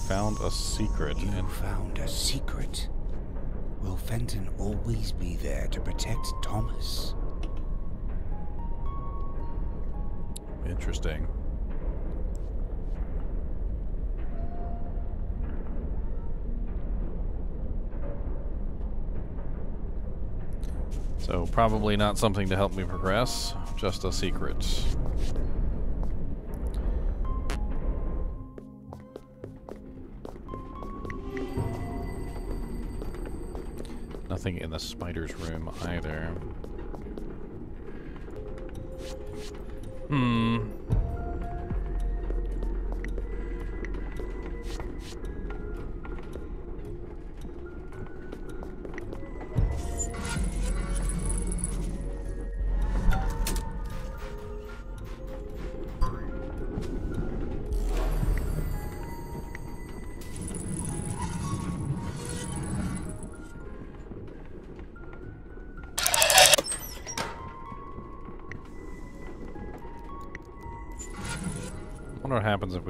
Found a secret. You and found a secret. Will Fenton always be there to protect Thomas? Interesting. So probably not something to help me progress, just a secret. Nothing in the spider's room either. Hmm.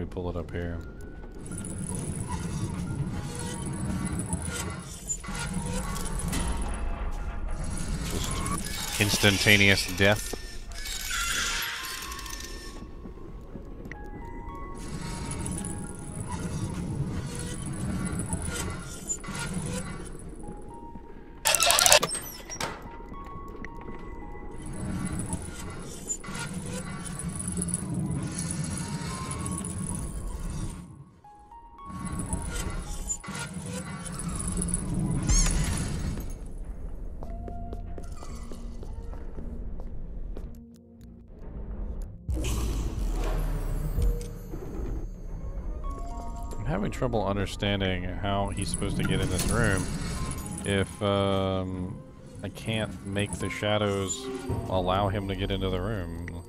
Pull it up here. Just instantaneous death. Having trouble understanding how he's supposed to get in this room if um, I can't make the shadows allow him to get into the room.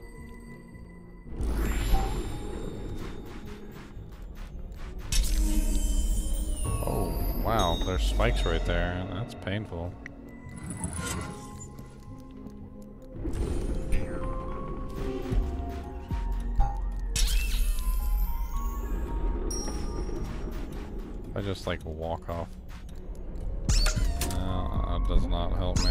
Oh, wow, there's spikes right there. That's painful. I just like walk off. No, that does not help me.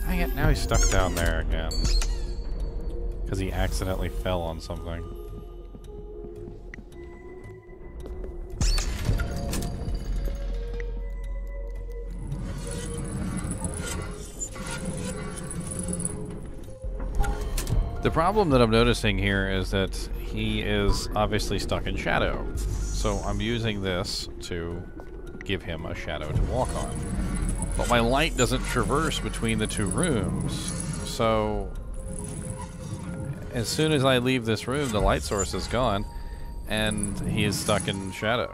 Dang it, now he's stuck down there again. Because he accidentally fell on something. The problem that I'm noticing here is that he is obviously stuck in shadow. So I'm using this to give him a shadow to walk on. But my light doesn't traverse between the two rooms. So as soon as I leave this room, the light source is gone and he is stuck in shadow.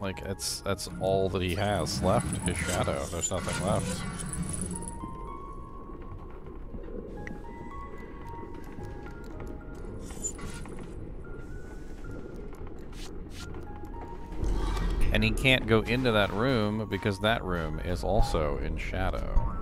Like it's that's all that he has left, his shadow. There's nothing left. And he can't go into that room because that room is also in shadow.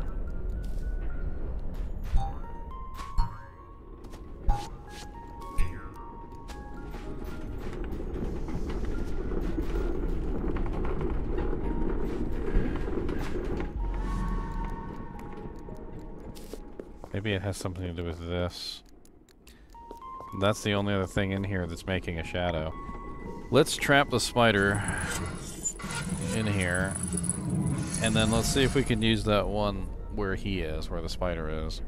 Maybe it has something to do with this. That's the only other thing in here that's making a shadow. Let's trap the spider in here. And then let's see if we can use that one where he is, where the spider is.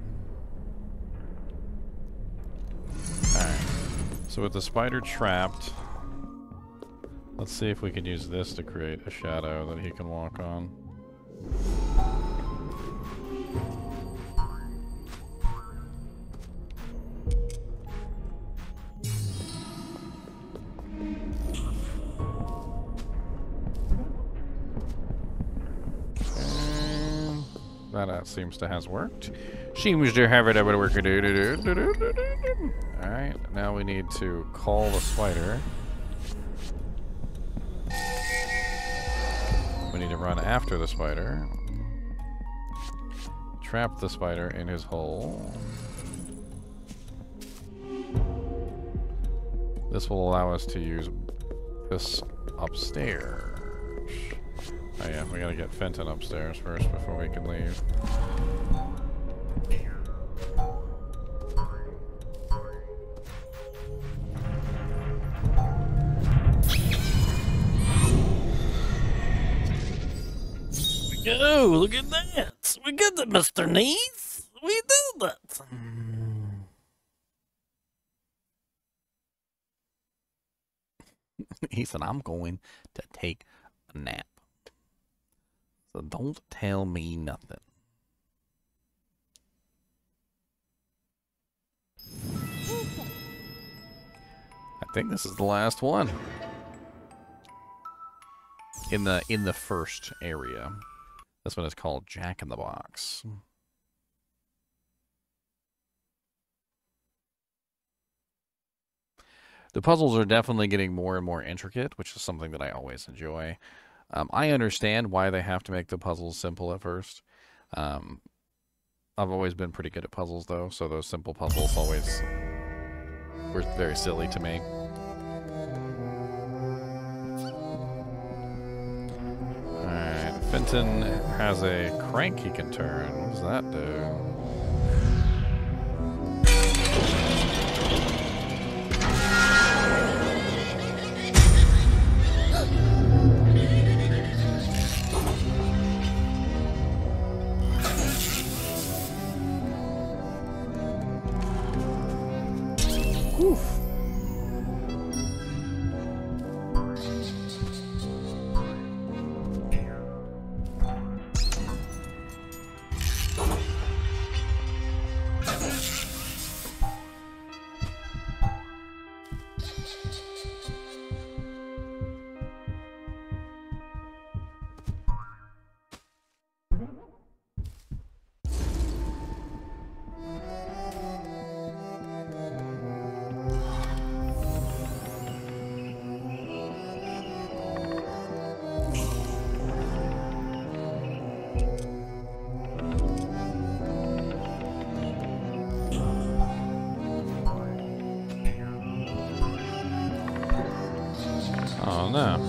Alright. So with the spider trapped, let's see if we can use this to create a shadow that he can walk on. That uh, seems to has worked. Seems to have it ever working. Alright, now we need to call the spider. We need to run after the spider. Trap the spider in his hole. This will allow us to use this upstairs. Oh yeah, we gotta get Fenton upstairs first before we can leave. Oh, look at that. We got it, Mr. Needs. We did that. he said, I'm going to take a nap. Don't tell me nothing. I think this is the last one. In the in the first area. This one is called Jack in the Box. The puzzles are definitely getting more and more intricate, which is something that I always enjoy. Um, I understand why they have to make the puzzles simple at first. Um, I've always been pretty good at puzzles, though, so those simple puzzles always were very silly to me. Alright, Fenton has a crank he can turn. What does that do? Oh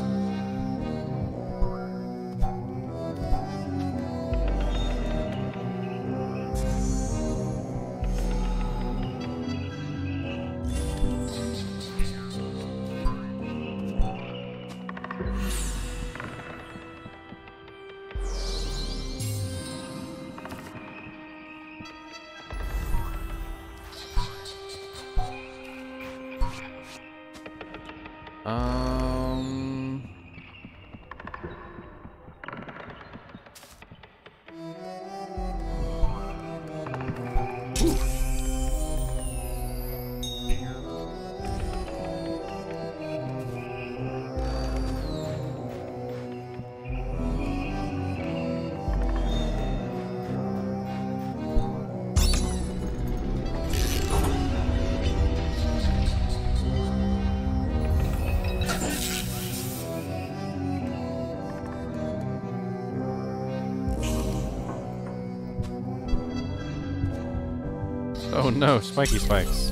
Oh no, spiky spikes.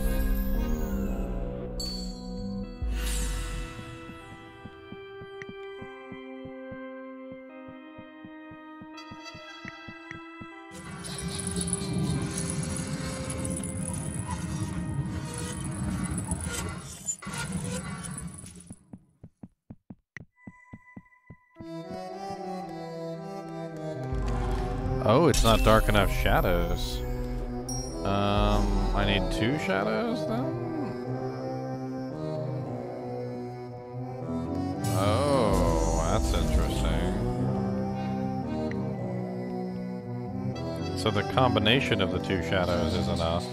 Oh, it's not dark enough shadows. Two shadows then? Oh, that's interesting. So the combination of the two shadows is enough.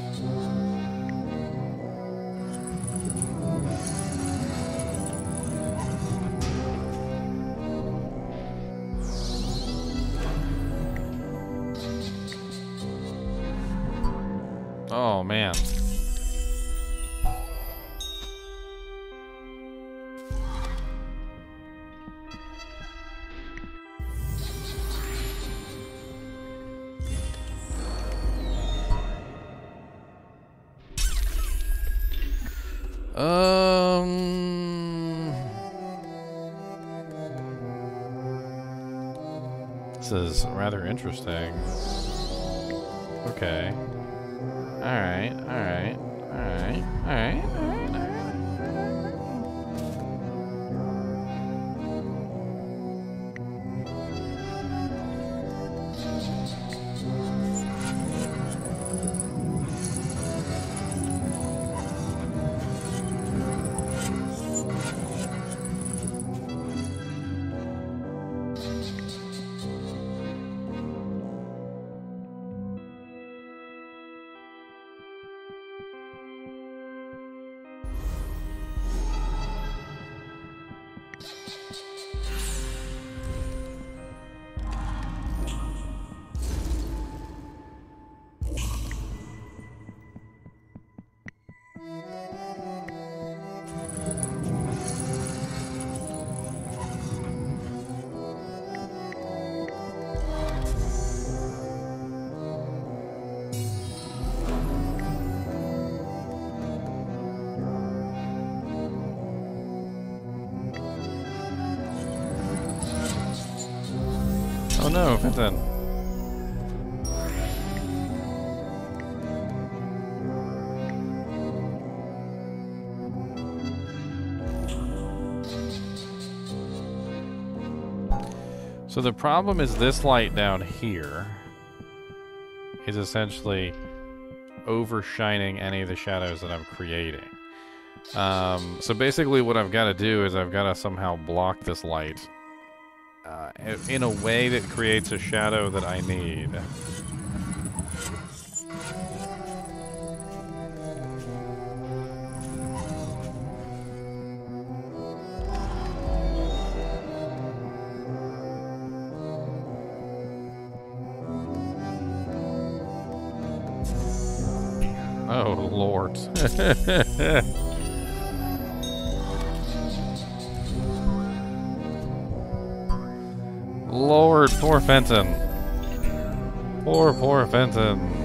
This is rather interesting. Okay. Alright, alright, alright, alright, alright, the problem is this light down here is essentially overshining any of the shadows that I'm creating. Um, so basically what I've got to do is I've got to somehow block this light uh, in a way that creates a shadow that I need. Lord. Poor Fenton. Poor, poor Fenton.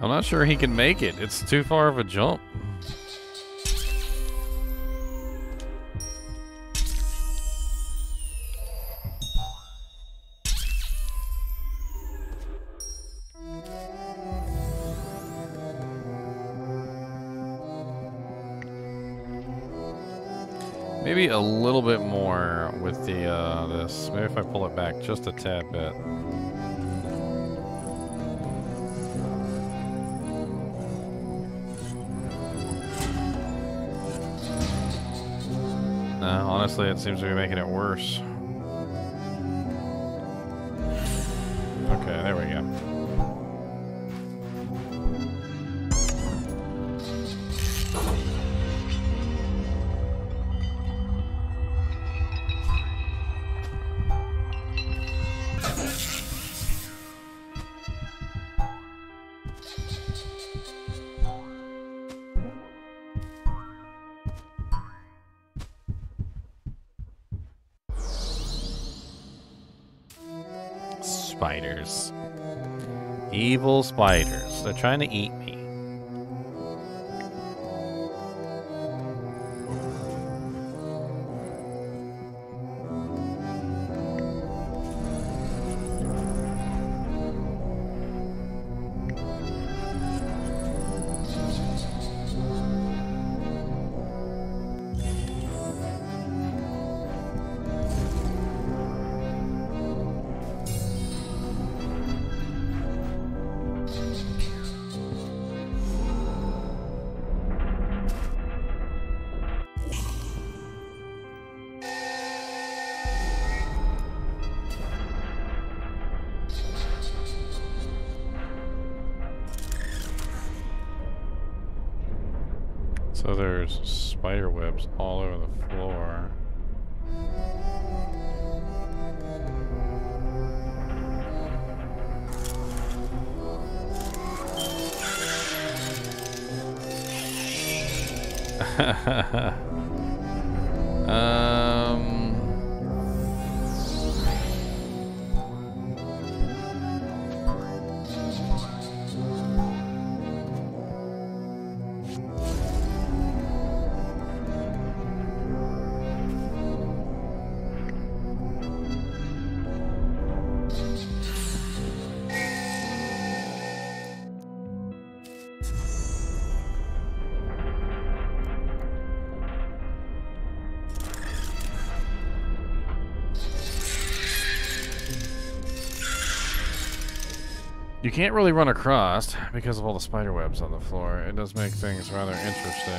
I'm not sure he can make it. It's too far of a jump. Maybe a little bit more with the uh, this. Maybe if I pull it back just a tad bit. Honestly, it seems to be making it worse. Okay, there we go. Spiders. They're trying to eat You can't really run across because of all the spider webs on the floor. It does make things rather interesting.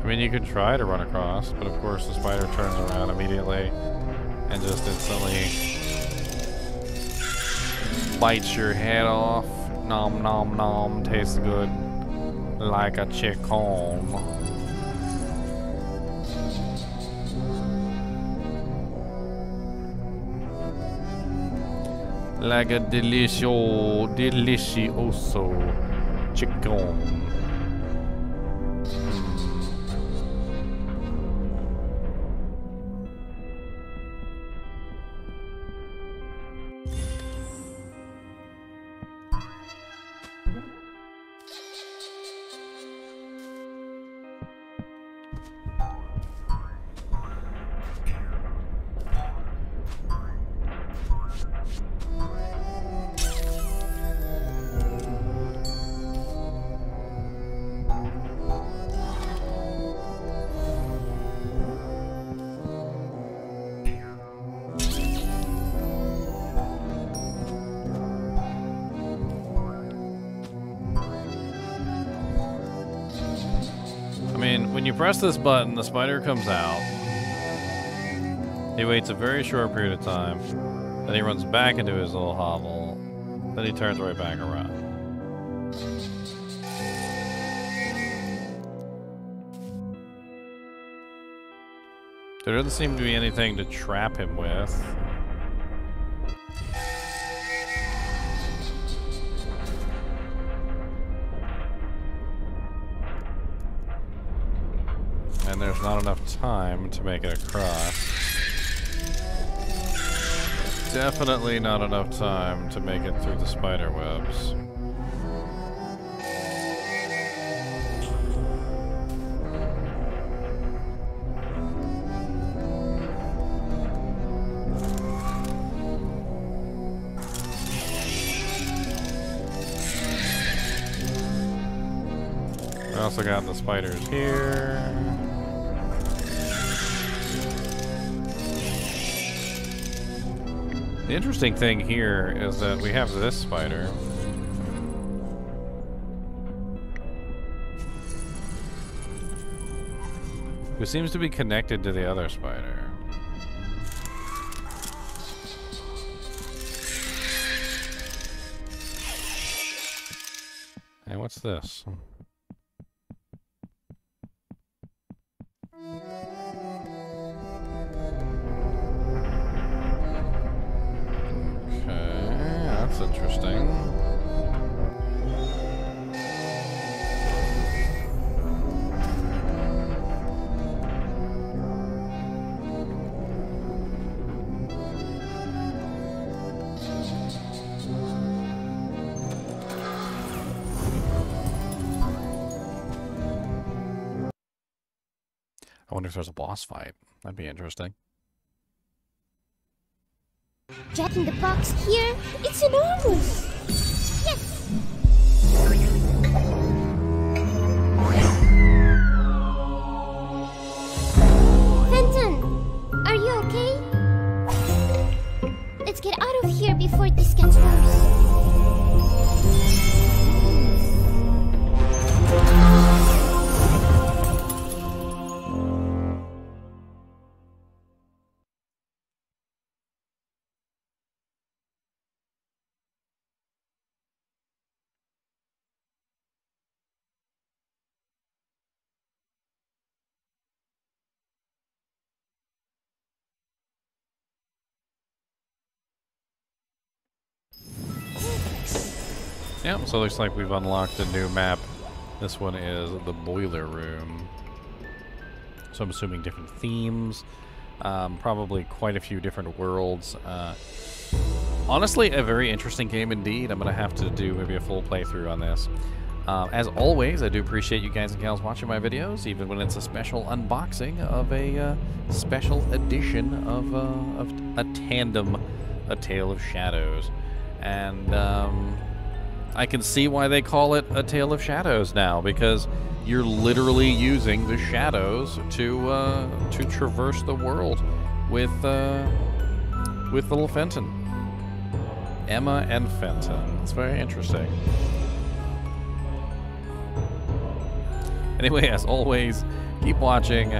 I mean, you can try to run across, but of course the spider turns around immediately and just instantly bites your head off. Nom nom nom, tastes good like a chicken. Like a delicious, delicioso chicken. Press this button, the spider comes out. He waits a very short period of time. Then he runs back into his little hovel. Then he turns right back around. There doesn't seem to be anything to trap him with. Not enough time to make it across. Definitely not enough time to make it through the spider webs. I also got the spiders here. The interesting thing here is that we have this spider. Who seems to be connected to the other spider. Hey, what's this? If there's a boss fight. That'd be interesting. Jack in the box here, it's enormous. Yep, so it looks like we've unlocked a new map. This one is the boiler room. So I'm assuming different themes, um, probably quite a few different worlds. Uh, honestly, a very interesting game indeed. I'm going to have to do maybe a full playthrough on this. Uh, as always, I do appreciate you guys and gals watching my videos, even when it's a special unboxing of a uh, special edition of, uh, of a tandem, A Tale of Shadows. And um, I can see why they call it A Tale of Shadows now, because you're literally using the shadows to uh, to traverse the world with uh, with little Fenton. Emma and Fenton. It's very interesting. Anyway, as always, keep watching,